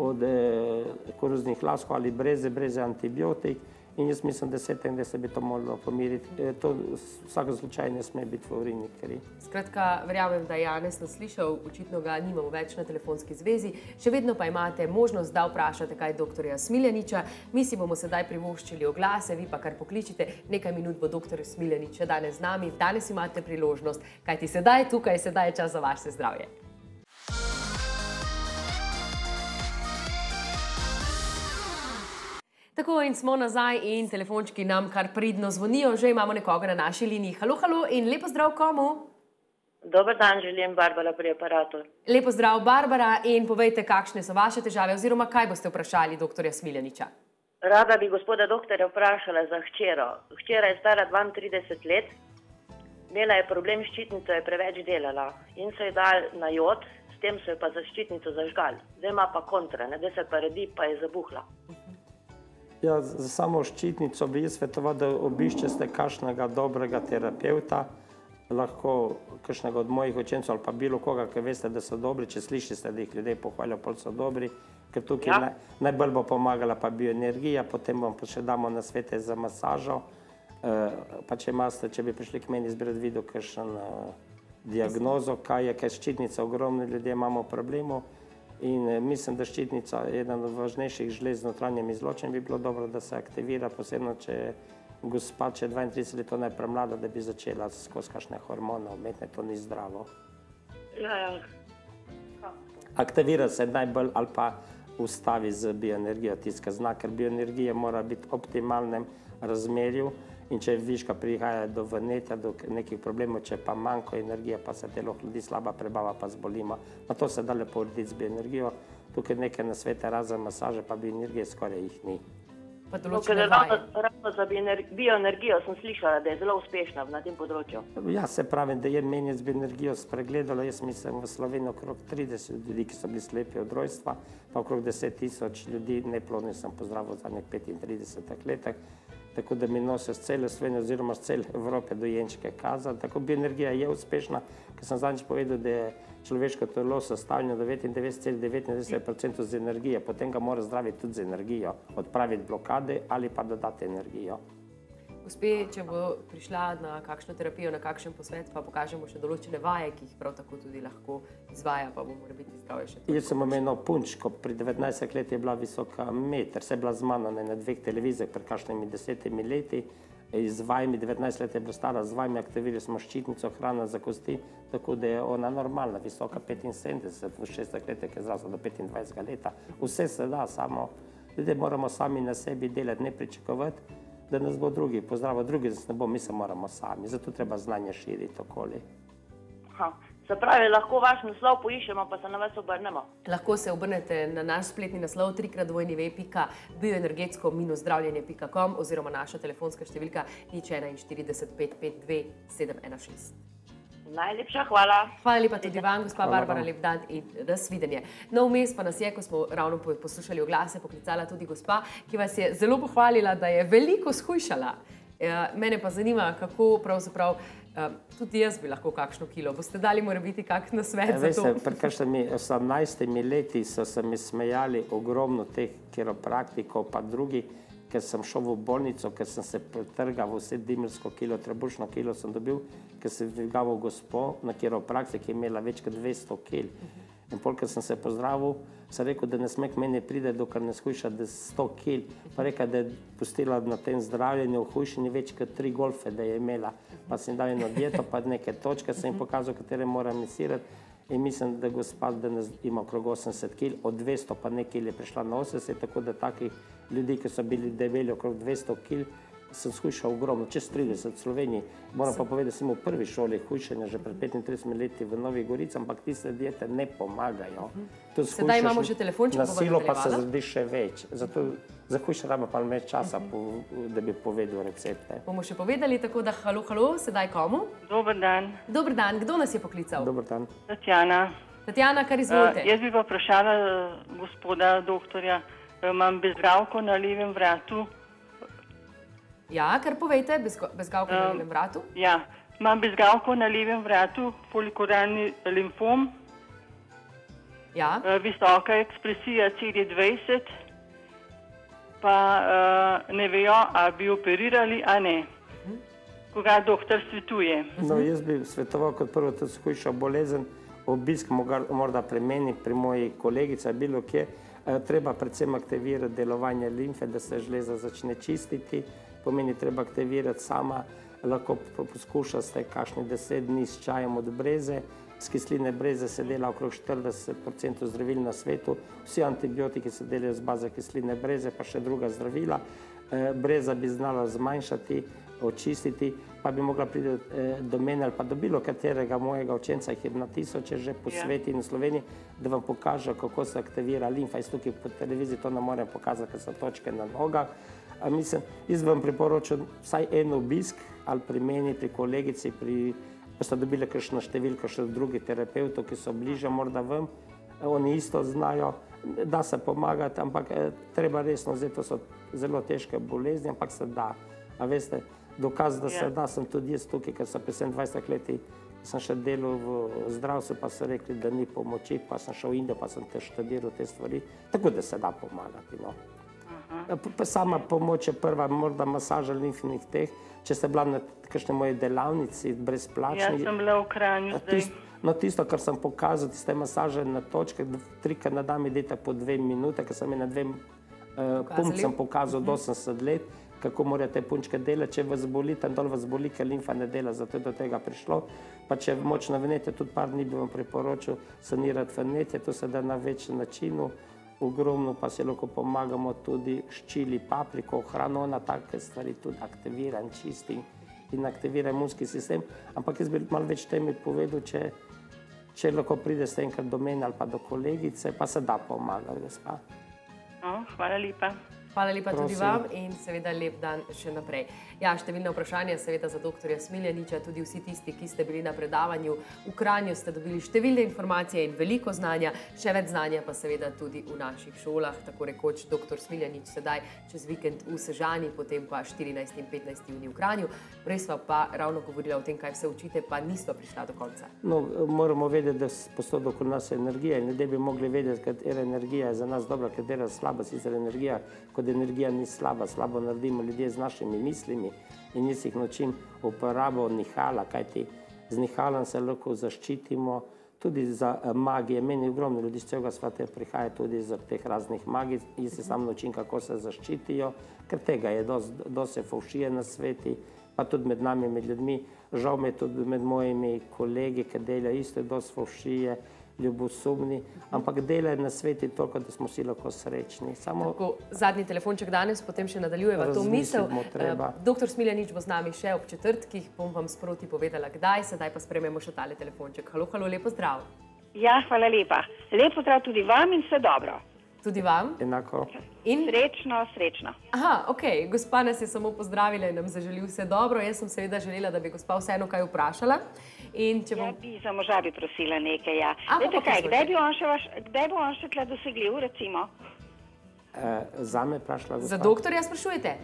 [SPEAKER 2] od eh, koruznih laskov ali breze, breze antibiotik in jaz mislim, da desetih dneh se bi to moralo pomiriti. Eh, to v vsakem slučaju ne sme biti v urini kri.
[SPEAKER 1] Skratka, verjamem, da je Janez nas slišal, očitno ga nimamo več na telefonski zvezi. Še vedno pa imate možnost, da vprašate kaj dr. Smiljaniča. Mi si bomo sedaj privoščili oglase, vi pa kar pokličite. Nekaj minut bo dr. Smiljanič še danes z nami. Danes imate priložnost, kajti sedaj tukaj, sedaj je čas za vaše zdravje. Tako in smo nazaj in telefončki nam kar pridno zvonijo, že imamo nekoga na naši liniji. Halo, halo in lepo zdrav komu.
[SPEAKER 8] Dober dan, želim Barbara pri aparatu.
[SPEAKER 1] Lepo zdrav, Barbara, in povejte, kakšne so vaše težave, oziroma kaj boste vprašali dr. Smiljaniča.
[SPEAKER 8] Rada bi gospoda doktorja vprašala za hčero. Hčera je stara 32 let, imela je problem s ščitnico, je preveč delala in so ji dal na jod, s tem so jo pa za ščitnico zažgali. Zdaj ima pa kontra, ne da se pa redi, pa je zabuhla.
[SPEAKER 2] Ja, za samo ščitnico bi jaz svetoval, da obiščete kakšnega dobrega terapeuta, lahko kakšnega od mojih učencev ali pa bilo koga, ki veste, da so dobri, če slišite, da jih ljudje pohvalijo, pol so dobri, ker tukaj
[SPEAKER 8] Ja.
[SPEAKER 2] naj, najbolj bo pomagala pa bioenergija, potem vam pa še damo na svete za masažo, uh, pa če, imate, če bi prišli k meni zbirati video, kakšen uh, diagnozo, kaj je, ker ščitnica, ogromno ljudje imamo problemov, In eh, mislim, da ščitnica je eden od važnejših žlez z notranjim izločenjem. Bi bilo dobro, da se aktivira, posebno če gospa, če je 32 let, ona je premlada, da bi začela skozi kakšne hormone umetne, to ni zdravo.
[SPEAKER 8] Ja, ja.
[SPEAKER 2] Aktivira se najbolj ali pa ustavi z bioenergijo, tiska znak, ker bioenergija mora biti v optimalnem razmerju in če viška prihaja do vnetja, do nekih problemov, če pa manjko energije, pa se telo hladi, slaba prebava, pa zbolimo. Na to se da lepo urediti z bioenergijo. Tukaj nekaj na svete, razen masaže, pa bioenergije skoraj jih ni.
[SPEAKER 1] Pa
[SPEAKER 8] No, ker
[SPEAKER 1] določene
[SPEAKER 8] ravno, za bioener- bioenergijo sem slišala, da je zelo uspešna na tem področju.
[SPEAKER 2] Ja, se pravi, da je meni z bioenergijo spregledalo. Jaz mislim v Sloveniji okrog 30 ljudi, ki so bili slepi od rojstva, pa okrog 10 tisoč ljudi neplodnih sem pozdravil v zadnjih 35 letih. Tako da mi nosijo z cele Slovenije oziroma z cele Evrope dojenčke kazati. Tako bioenergija je uspešna, ker sem zadnjič povedal, da je človeško telo sestavljeno 99,99% z energije, potem ga mora zdraviti tudi z energijo, odpraviti blokade ali pa dodati energijo.
[SPEAKER 1] Gospe, če bo prišla na kakšno terapijo, na kakšen posvet, pa pokažemo še določene vaje, ki jih prav tako tudi lahko izvaja, pa bo mora biti zdravje še toliko
[SPEAKER 2] Jaz sem omenil punčko, pri 19 letih je bila visoka meter, se je bila z mano na dveh televizijah pred kakšnimi desetimi leti. Z vajmi, 19 let je bila stara, z vajmi aktivirali smo ščitnico, hrana za kosti, tako da je ona normalna, visoka 75, v 60 letih je zrasla do 25 leta. Vse se da, samo ljudje moramo sami na sebi delati, ne pričakovati, da nas bo drugi pozdravil, drugi nas ne bo, mi se moramo sami, zato treba znanje širiti okoli.
[SPEAKER 8] Aha. Se pravi, lahko vaš naslov poiščemo, pa se na vas obrnemo.
[SPEAKER 1] Lahko se obrnete na naš spletni naslov trikratdvojni.bioenergetsko-zdravljenje.com oziroma naša telefonska številka nič 41 552 716.
[SPEAKER 8] Najlepša hvala.
[SPEAKER 1] Hvala lepa tudi vam, gospa
[SPEAKER 2] Hvala
[SPEAKER 1] Barbara,
[SPEAKER 2] vam.
[SPEAKER 1] lep dan in nasvidenje. No, vmes pa nas je, ko smo ravno po- poslušali oglase, poklicala tudi gospa, ki vas je zelo pohvalila, da je veliko shujšala. Eh, Mene pa zanima, kako pravzaprav eh, tudi jaz bi lahko kakšno kilo. Boste dali mora biti kak nasvet
[SPEAKER 2] Ja, veste,
[SPEAKER 1] to?
[SPEAKER 2] pred kakšnimi 18 leti so se mi smejali ogromno teh kiropraktikov, pa drugi, ker sem šel v bolnico, ker sem se pretrgal vse dimelsko kilo, trebušno kilo sem dobil, ker sem dvigal gospo na kiropraksi, ki je imela več kot 200 kil. In pol, ker sem se pozdravil, sem rekel, da ne sme k meni pride, dokler ne skuša, da je 100 kil. Pa rekel, da je pustila na tem zdravljenju v hujšini več kot tri golfe, da je imela. Pa sem dal eno dieto, pa neke točke sem jim pokazal, katere moram misirati. In mislim, da gospod danes ima okrog 80 kg, od 200 pa nekaj je prišla na 80, tako da takih ljudi, ki so bili debeli okrog 200 kg, sem skušal ogromno, čez 30 v Sloveniji. Moram pa povedati, da sem v prvi šoli hujšanja že pred 35 leti v Novi Gorici, ampak tiste diete ne pomagajo. To
[SPEAKER 1] Sedaj imamo še telefonček,
[SPEAKER 2] Na
[SPEAKER 1] bova
[SPEAKER 2] silo pa se zredi še več. Zato za hujšanje raba pa več časa, po, da bi povedal recepte.
[SPEAKER 1] Bomo še povedali, tako da halo, halo, sedaj komu?
[SPEAKER 9] Dober dan,
[SPEAKER 1] Dober dan, kdo nas je poklical?
[SPEAKER 2] Dobar dan.
[SPEAKER 9] Tatjana.
[SPEAKER 1] Tatjana, kar
[SPEAKER 9] Uh,
[SPEAKER 1] izvolite.
[SPEAKER 9] jaz bi pa vprašala uh, gospoda doktorja, uh, imam bezgravko na levem vratu.
[SPEAKER 1] Ja, kar povejte, bezgavka na
[SPEAKER 9] Um,
[SPEAKER 1] levem vratu.
[SPEAKER 9] Ja, imam bezgravko na levem vratu, polikoralni limfom,
[SPEAKER 1] Ja,
[SPEAKER 9] uh, visoka ekspresija CD20, pa uh, ne vejo, ali bi operirali, a ne. Koga doktor svetuje?
[SPEAKER 2] No, jaz bi svetoval kot prvo, da se hujša bolezen, obisk morda premeni pri moji kolegici, ali bilo kje. Eh, Treba predvsem aktivirati delovanje limfe, da se žleza začne čistiti, pomeni treba aktivirati sama, lahko po- poskuša ste kakšni deset dni s čajem od breze, z kisline breze se dela okrog 40% zdravil na svetu, vsi antibiotiki se delajo z baze kisline breze, pa še druga zdravila. Eh, Breza bi znala zmanjšati, očistiti, pa bi mogla priti eh, do mene ali pa do bilo katerega mojega učenca, jih je na tisoče že po
[SPEAKER 9] Ja.
[SPEAKER 2] svetu in v Sloveniji, da vam pokaže, kako se aktivira limfa. Jaz tukaj po televiziji to ne morem pokazati, ker so točke na nogah. A mislim, jaz vam priporočam vsaj en obisk ali pri meni, pri kolegici, pri, pa ste dobili kakšno številko še od drugih terapeutov, ki so bliže morda vam, oni isto znajo, da se pomagati, ampak eh, treba resno vzeti, to so zelo težke bolezni, ampak se da. A veste, dokaz, da se
[SPEAKER 9] Ja.
[SPEAKER 2] da, sem tudi jaz tukaj, ker sem 25 let sem še delal v zdravstvu, pa so rekli, da ni pomoči, pa sem šel v Indijo, pa sem te študiral te stvari, tako da se da pomagati. No. P- pa Sama pomoč je prva, morda masaža limfnih teh. Če ste bila na kakšni moji delavnici brezplačni.
[SPEAKER 9] Jaz sem bila v Kranju zdaj.
[SPEAKER 2] Tist, no, tisto, kar sem pokazal, tiste masaže na točke, trikrat na dan idete po dve minute, ker sem jih na dvem uh,
[SPEAKER 1] Pokazali.
[SPEAKER 2] punkcem pokazal do 80 let. kako morate punčke delati, če vas boli, tam dol vas boli, ker limfa ne dela, zato je do tega prišlo. Pa če močno venete, tudi par dni bi vam priporočil sanirati venete, to se da na več načinov. Ogromno pa se lahko pomagamo tudi s čili, papriko, hrano, na take stvari tudi aktivira in čisti in aktivira imunski sistem. Ampak jaz bi malo več temi povedal, če, če lahko pridete enkrat do mene ali pa do kolegice, pa se da pomagati, gospa.
[SPEAKER 9] No, hvala lepa.
[SPEAKER 1] Hvala lepa tudi
[SPEAKER 2] Prosim.
[SPEAKER 1] vam in seveda lep dan še naprej. Ja, številne vprašanja seveda za dr. Smiljaniča, tudi vsi tisti, ki ste bili na predavanju v Kranju, ste dobili številne informacije in veliko znanja, še več znanja pa seveda tudi v naših šolah, tako rekoč dr. Smiljanič sedaj čez vikend v Sežani, potem pa 14. in 15. juni v Kranju. Prej sva pa ravno govorila o tem, kaj vse učite, pa nisva prišla do konca.
[SPEAKER 2] No, moramo vedeti, da posod okoli nas je energija in ljudje bi mogli vedeti, katera energija je za nas dobra, katera je slaba. Sicer energija, kot energija ni slaba, slabo naredimo ljudje z našimi mislimi in jaz jih naučim uporabo nihala, kajti z nihalom se lahko zaščitimo. Tudi za eh, magije, meni ogromno ljudi z celega sveta prihaja tudi iz teh raznih magij, jaz se sam naučim, kako se zaščitijo, ker tega je dosti fovšije na sveti, pa tudi med nami, med ljudmi. Žal me tudi med mojimi kolegi, ki delajo isto, je dosti fovšije, ljubosumni, ampak delajo na sveti toliko, da smo vsi lahko srečni. Samo
[SPEAKER 1] Tako, zadnji telefonček danes, potem še nadaljujeva to misel.
[SPEAKER 2] Razmislimo treba.
[SPEAKER 1] Eh, Doktor Smiljanič bo z nami še ob četrtkih, bom vam sproti povedala, kdaj, sedaj pa sprememo še tale telefonček. Halo, halo, lepo zdrav.
[SPEAKER 10] Ja, hvala lepa. Lep pozdrav tudi vam in vse dobro.
[SPEAKER 1] Tudi vam.
[SPEAKER 2] enako.
[SPEAKER 1] In
[SPEAKER 10] Srečno, srečno.
[SPEAKER 1] Aha, ok, gospa nas je samo pozdravila in nam zaželi vse dobro. Jaz sem seveda želela, da bi gospa vseeno kaj vprašala. In če
[SPEAKER 10] Ja,
[SPEAKER 1] bom...
[SPEAKER 10] bi za moža bi prosila nekaj. Ja.
[SPEAKER 1] A, pa
[SPEAKER 10] kaj, kdaj, bi on še vaš, kdaj bo on še tle dosegljiv, recimo?
[SPEAKER 2] Eh, Zame vprašala
[SPEAKER 1] Za
[SPEAKER 2] gospa.
[SPEAKER 1] doktorja sprašujete?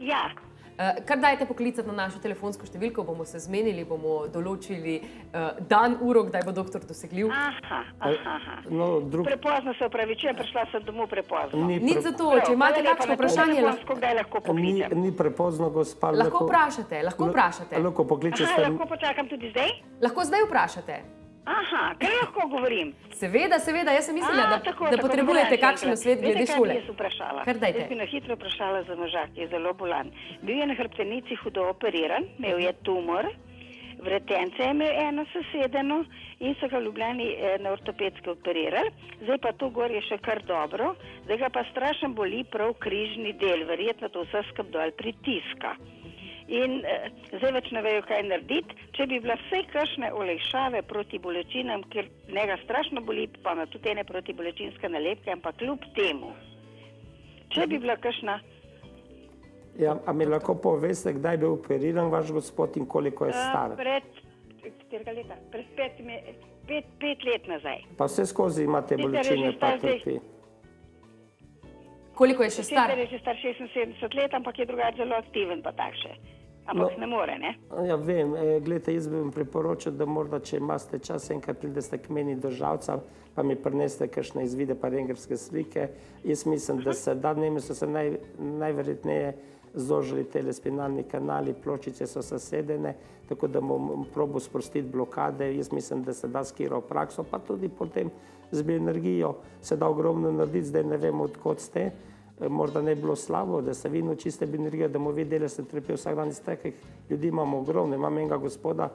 [SPEAKER 10] Ja,
[SPEAKER 1] Kar dajte poklicati na našo telefonsko številko, bomo se zmenili, bomo določili eh, dan, uro, kdaj bo doktor dosegljiv.
[SPEAKER 10] aha, aha. aha.
[SPEAKER 2] No, drug,
[SPEAKER 10] Prepozno se upravičujem, prišla sem domov prepozno.
[SPEAKER 2] Ni
[SPEAKER 1] Nič
[SPEAKER 2] pre-
[SPEAKER 1] za to, če imate kakšno vprašanje, lahko,
[SPEAKER 10] lahko lahko
[SPEAKER 2] ni,
[SPEAKER 10] pokličem.
[SPEAKER 2] ni prepozno, gospa.
[SPEAKER 1] lahko vprašate. Lahko vprašate.
[SPEAKER 2] Lahko pokličete.
[SPEAKER 10] Aha, lahko počakam tudi zdaj?
[SPEAKER 1] Lahko zdaj vprašate.
[SPEAKER 10] Aha, kaj [clears throat] lahko govorim?
[SPEAKER 1] Seveda, seveda, jaz sem mislila, da,
[SPEAKER 10] A, tako,
[SPEAKER 1] da
[SPEAKER 10] tako,
[SPEAKER 1] potrebujete kakšen
[SPEAKER 10] enkrat.
[SPEAKER 1] svet glede
[SPEAKER 10] Veste, kaj
[SPEAKER 1] šole.
[SPEAKER 10] Jaz vprašala.
[SPEAKER 1] Kar dajte.
[SPEAKER 10] Jaz bi na hitro vprašala za moža, ki je zelo bolan. Bil je na hrbtenici hudo operiran, imel je tumor, vretence je imel eno sesedeno in so ga v Ljubljani eh, na ortopedski operirali. Zdaj pa to gor je še kar dobro, zdaj ga pa strašno boli prav križni del, verjetno to vse skup dol pritiska. In eh, zdaj več ne vejo, kaj narediti. Če bi bila vse kakšne olejšave proti bolečinam, ker njega strašno boli, pa ima tudi ene protibolečinske nalepke, ampak kljub temu, če bi bila kakšna
[SPEAKER 2] Ja, a mi lahko poveste, kdaj je bil operiran vaš gospod in koliko je
[SPEAKER 10] eh,
[SPEAKER 2] star?
[SPEAKER 10] pred, katerega leta? Pred petimi, pet, pet let nazaj.
[SPEAKER 2] Pa vse skozi imate bolečine, pa
[SPEAKER 10] star zdaj.
[SPEAKER 1] Koliko je še star?
[SPEAKER 10] Sicer je že star 76 let, ampak je drugače zelo aktiven, pa tak še. Ampak
[SPEAKER 2] No.
[SPEAKER 10] ne more, ne?
[SPEAKER 2] Ja, vem, e, gledajte, jaz bi vam priporočil, da morda, če imate čas, enkrat pridete k meni do žalca, pa mi prinesete kakšne izvide, pa rengerske slike. Jaz mislim, da se da, njimi so se naj, najverjetneje zožili telespinalni kanali, pločice so zasedene, tako da bom probo sprostiti blokade. Jaz mislim, da se da s kiroprakso, pa tudi potem z bioenergijo se da ogromno narediti, zdaj ne vemo, odkot ste. Eh, Morda ne bi bilo slabo, da se vi naučite bioenergijo, da mu vi delate terapije vsak dan iz takih ljudi imamo ogromno. Imam enega gospoda,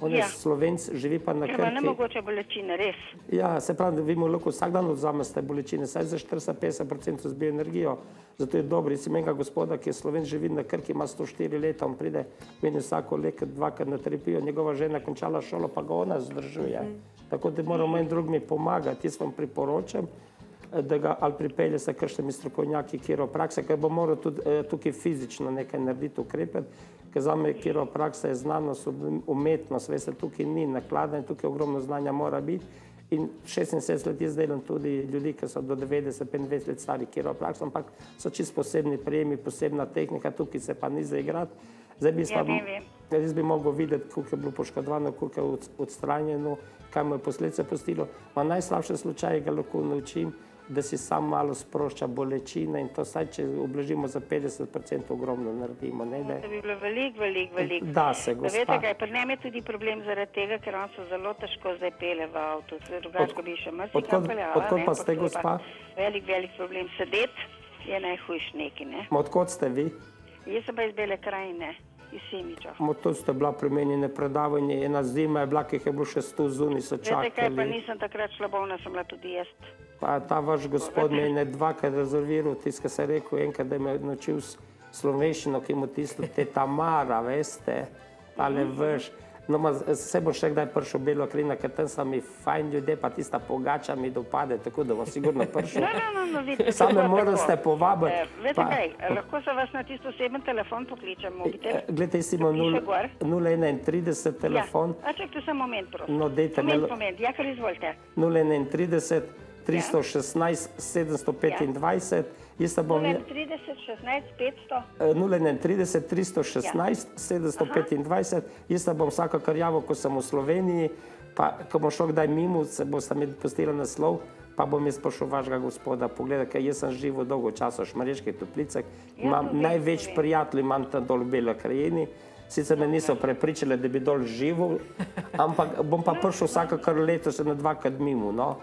[SPEAKER 2] on je
[SPEAKER 10] Ja.
[SPEAKER 2] slovenc, živi pa na
[SPEAKER 10] Ker ima
[SPEAKER 2] Krki.
[SPEAKER 10] nemogoče bolečine, res.
[SPEAKER 2] Ja, se pravi, da vi mu lahko vsak dan odzamete bolečine, saj za 40-50% z bioenergijo. Zato je dobro. Jaz imam enega gospoda, ki je sloven, živi na Krki, ima 104 leta, on pride meni vsako leto dvakrat na terapijo, njegova žena je končala šolo, pa ga ona zdržuje. Tako da moramo en drugim pomagati. Jaz vam priporočam, eh, da ga ali pripelje se kakšnimi strokovnjaki kiroprakse, ker bo moral tudi eh, tukaj fizično nekaj narediti, ukrepati. Ker za me kiropraksa je znanost, umetnost, veste, tukaj ni nakladanje, tukaj ogromno znanja mora biti. In 76 let jaz delam tudi ljudi, ki so do 90-25 let stari kiropraksa, ampak so čist posebni prijemi, posebna tehnika, tukaj se pa ni za igrati. Zdaj bi
[SPEAKER 10] Ja,
[SPEAKER 2] pa,
[SPEAKER 10] vem, vem.
[SPEAKER 2] Jaz bi mogel videti, koliko je bilo poškodovano, koliko je od- odstranjeno, kaj mu je posledice pustilo. Ma najslabše slučaje ga lahko naučim, da si sam malo sprošča bolečine in to saj, če oblažimo za 50% ogromno naredimo. Ne, da,
[SPEAKER 10] To bi bilo veliko, veliko, veliko.
[SPEAKER 2] Da se,
[SPEAKER 10] Da
[SPEAKER 2] gospa.
[SPEAKER 10] veste, kaj, pri njem je tudi problem zaradi tega, ker on se zelo težko zdaj pele v avtu, drugače ga bi še marsikam
[SPEAKER 2] odkot-
[SPEAKER 10] peljala.
[SPEAKER 2] odkot
[SPEAKER 10] ne,
[SPEAKER 2] pa
[SPEAKER 10] ampak
[SPEAKER 2] ste, gospa?
[SPEAKER 10] Velik, velik problem sedeti je najhujš neki, ne.
[SPEAKER 2] Ma odkot ste vi?
[SPEAKER 10] Jaz sem pa iz Bele krajine, iz Semiča.
[SPEAKER 2] To ste bila premenjene predavanje, ena zima je bila, ki je bilo še sto zunaj, so
[SPEAKER 10] Veste kaj, pa
[SPEAKER 2] čakali.
[SPEAKER 10] nisem takrat šla bolna, sem bila tudi jaz.
[SPEAKER 2] Pa ta vaš gospod me je ne dvakrat rezerviral, tisto, kar se rekel, enkrat, da me je naučil slovenščino, ki mu tisto te Tamara, veste, ale veš. No, ma, se bom še kdaj prišel v Belo krajino, ker tam so mi fajn ljudje, pa tista pogača mi dopade, tako da bom sigurno prišel. [laughs]
[SPEAKER 10] No, no, no, no, vidite,
[SPEAKER 2] Same moram ste povabiti.
[SPEAKER 10] Eh, Veste
[SPEAKER 2] pa-
[SPEAKER 10] kaj, eh, lahko se vas na tisto oseben telefon pokličem, mobitel?
[SPEAKER 2] Glede, jaz imam
[SPEAKER 10] Piše
[SPEAKER 2] nul-
[SPEAKER 10] gor.
[SPEAKER 2] 031 telefon,
[SPEAKER 10] Ja. A čakajte samo moment, prosim.
[SPEAKER 2] No, dajte me
[SPEAKER 10] moment,
[SPEAKER 2] lo-
[SPEAKER 10] moment, ja, kar izvolite.
[SPEAKER 2] 031 316 725, jaz se bom...
[SPEAKER 10] 30, 16, 500.
[SPEAKER 2] Eh, 031 316 725, jaz se bom vsakakor javil, ko sem v Sloveniji, pa ko bom šel kdaj mimo, se boste mi pustili naslov, pa bom jaz prišel vašega gospoda pogledati, ker jaz sem živel dolgo časa v Šmarjeških toplicah, imam
[SPEAKER 10] to vem,
[SPEAKER 2] največ prijateljev, imam tam dol v Belo krajini, sicer me niso prepričali, da bi dol živel, ampak bom pa prišel vsakakor leto še na dvakrat mimo, no.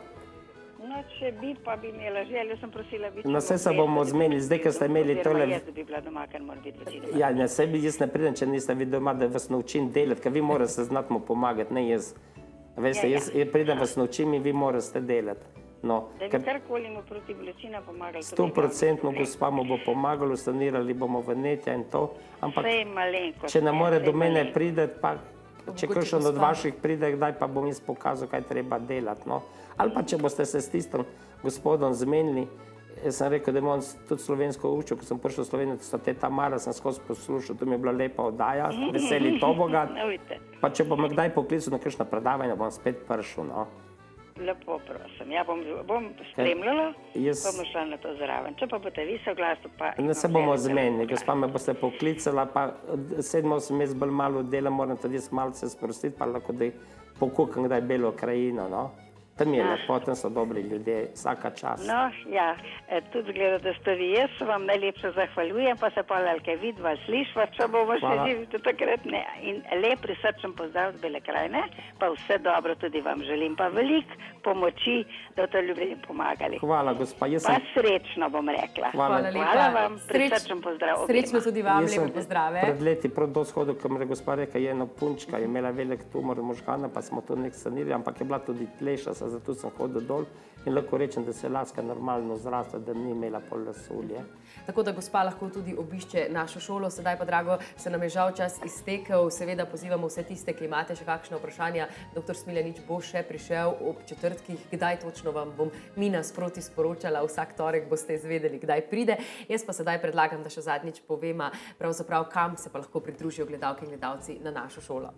[SPEAKER 10] No, če bi, pa bi imela željo, sem prosila biti.
[SPEAKER 2] Na vse se bomo zmenili, zdaj, ko ste imeli tole-
[SPEAKER 10] Jaz, bi bila doma, ker mora biti večina.
[SPEAKER 2] Ja, ne sebi jaz ne pridem, če niste vi doma, da vas naučim delati, ker vi morate znati mu pomagati, ne jaz. Veste,
[SPEAKER 10] Ja, ja.
[SPEAKER 2] jaz, pridem vas naučim in vi morate delati. No,
[SPEAKER 10] Da bi
[SPEAKER 2] ker
[SPEAKER 10] karkoli mu proti bolečina pomagali. to bi
[SPEAKER 2] sto procentno gospa mu bo pomagalo, sanirali bomo v netja in to, ampak
[SPEAKER 10] Sej malenkost,
[SPEAKER 2] če ne more do mene
[SPEAKER 10] malenkost.
[SPEAKER 2] priti, pa če kakšen od vaših pride, kdaj pa bom jaz pokazal, kaj treba delati. No. Ali pa če boste se s tistim gospodom zmenili, jaz sem rekel, da bom tudi slovensko učil, ko sem prišel v Slovenijo, so te Tamara, sem skozi poslušal, to mi je bila lepa oddaja, veseli to bogat. [laughs]
[SPEAKER 10] Vidite,
[SPEAKER 2] Pa če bom kdaj poklical na kakšno predavanje, bom spet prišel. No.
[SPEAKER 10] lepo prosim. Ja, bom, bom spremljala,
[SPEAKER 2] Jaz-
[SPEAKER 10] bom šla na to zraven. Če pa boste vi soglasni, pa...
[SPEAKER 2] Ne se bomo zmenili, gospa me boste poklicala, pa sedmo sem jaz bolj malo dela, moram tudi jaz malo se sprostiti, pa lahko da pokukam kdaj belo krajino. No. Tam je lepo, tam so dobri ljudje, vsaka čas.
[SPEAKER 10] No, ja, eh, tudi zgleda, da ste vi. Jaz se vam najlepše zahvaljujem, pa se pa lalke vidva, slišva, če bomo še
[SPEAKER 2] Hvala.
[SPEAKER 10] živi do takrat. Ne. In lep prisrčen pozdrav z Bele krajine, pa vse dobro tudi vam želim, pa veliko pomoči, da boste ljudem pomagali.
[SPEAKER 2] Hvala, gospa. Jaz
[SPEAKER 10] Pa
[SPEAKER 2] sem,
[SPEAKER 10] srečno bom rekla.
[SPEAKER 2] Hvala.
[SPEAKER 1] Hvala.
[SPEAKER 10] Hvala vam,
[SPEAKER 1] Sreč-
[SPEAKER 10] prisrčen pozdrav.
[SPEAKER 1] Srečno tudi vam,
[SPEAKER 2] jaz
[SPEAKER 1] lepe pozdrave.
[SPEAKER 2] pred leti prav do shodu, ko mi je gospa rekla, je ena punčka, je imela velik tumor možgana, pa smo to nek sanirali, ampak je bila tudi pleša, zato sem hodil dol in lahko rečem, da se je laska normalno zrasla, da ni imela pol lasulje.
[SPEAKER 1] Tako da gospa lahko tudi obišče našo šolo. Sedaj pa, drago, se nam je žal čas iztekel. Seveda pozivamo vse tiste, ki imate še kakšne vprašanja. Dr. Smiljanič bo še prišel ob četrtkih. Kdaj točno vam bom Mina sproti sporočala, vsak torek boste izvedeli, kdaj pride. Jaz pa sedaj predlagam, da še zadnjič povema, pravzaprav kam se pa lahko pridružijo gledalke in gledalci na našo šolo.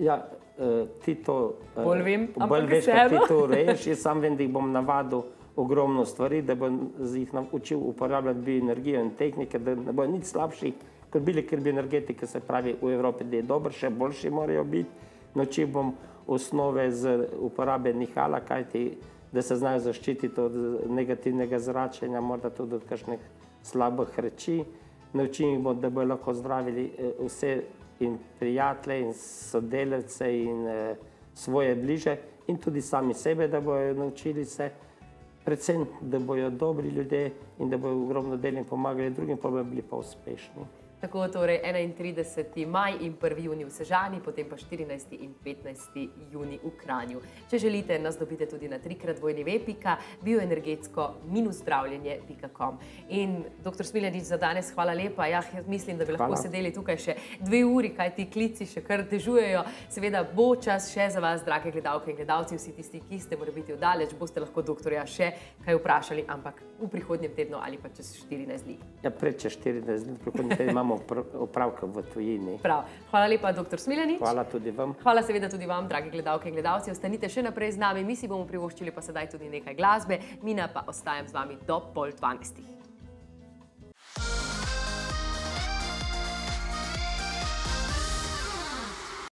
[SPEAKER 2] Ja, eh, ti to eh,
[SPEAKER 1] Bolj vem, ampak
[SPEAKER 2] bolj veš, kot ti
[SPEAKER 1] vseeno.
[SPEAKER 2] to reš. Jaz sam vem, da jih bom navadil ogromno stvari, da bom z jih naučil uporabljati bioenergijo in tehnike, da ne bojo nič slabši kot bili, ker bioenergetike se pravi v Evropi, da je dobro, še boljši morajo biti. Naučil bom osnove z uporabe nihala, kajti da se znajo zaščititi od negativnega zračenja, morda tudi od kakšnih slabih reči. Naučil jih bom, da bodo lahko zdravili eh, vse in prijatelje in sodelavce in eh, svoje bliže in tudi sami sebe, da bodo naučili se, predvsem, da bodo dobri ljudje in da bodo ogromno deli in pomagali drugim, pa bodo bili pa uspešni.
[SPEAKER 1] Tako torej 31. maj in 1. juni v Sežani, potem pa 14. in 15. juni v Kranju. Če želite, nas dobite tudi na trikrat vojni vepika, bioenergetsko-zdravljenje.com. In dr. Smiljanič za danes, hvala lepa. Ja, mislim, da bi lahko
[SPEAKER 2] Hvala.
[SPEAKER 1] sedeli tukaj še dve uri, kaj ti klici še kar dežujejo. Seveda bo čas še za vas, drage gledalke in gledalci, vsi tisti, ki ste morali biti oddaleč, boste lahko doktorja še kaj vprašali, ampak v prihodnjem tednu ali pa čez 14 dni.
[SPEAKER 2] Ja, pred čez 14 dni, prihodnji teden imamo opr- opravka v tujini.
[SPEAKER 1] Prav. Hvala lepa, dr. Smiljanič.
[SPEAKER 2] Hvala tudi vam.
[SPEAKER 1] Hvala seveda tudi vam, dragi gledalke in gledalci. Ostanite še naprej z nami, mi si bomo privoščili pa sedaj tudi nekaj glasbe, mina pa ostajam z vami do pol dvanajstih.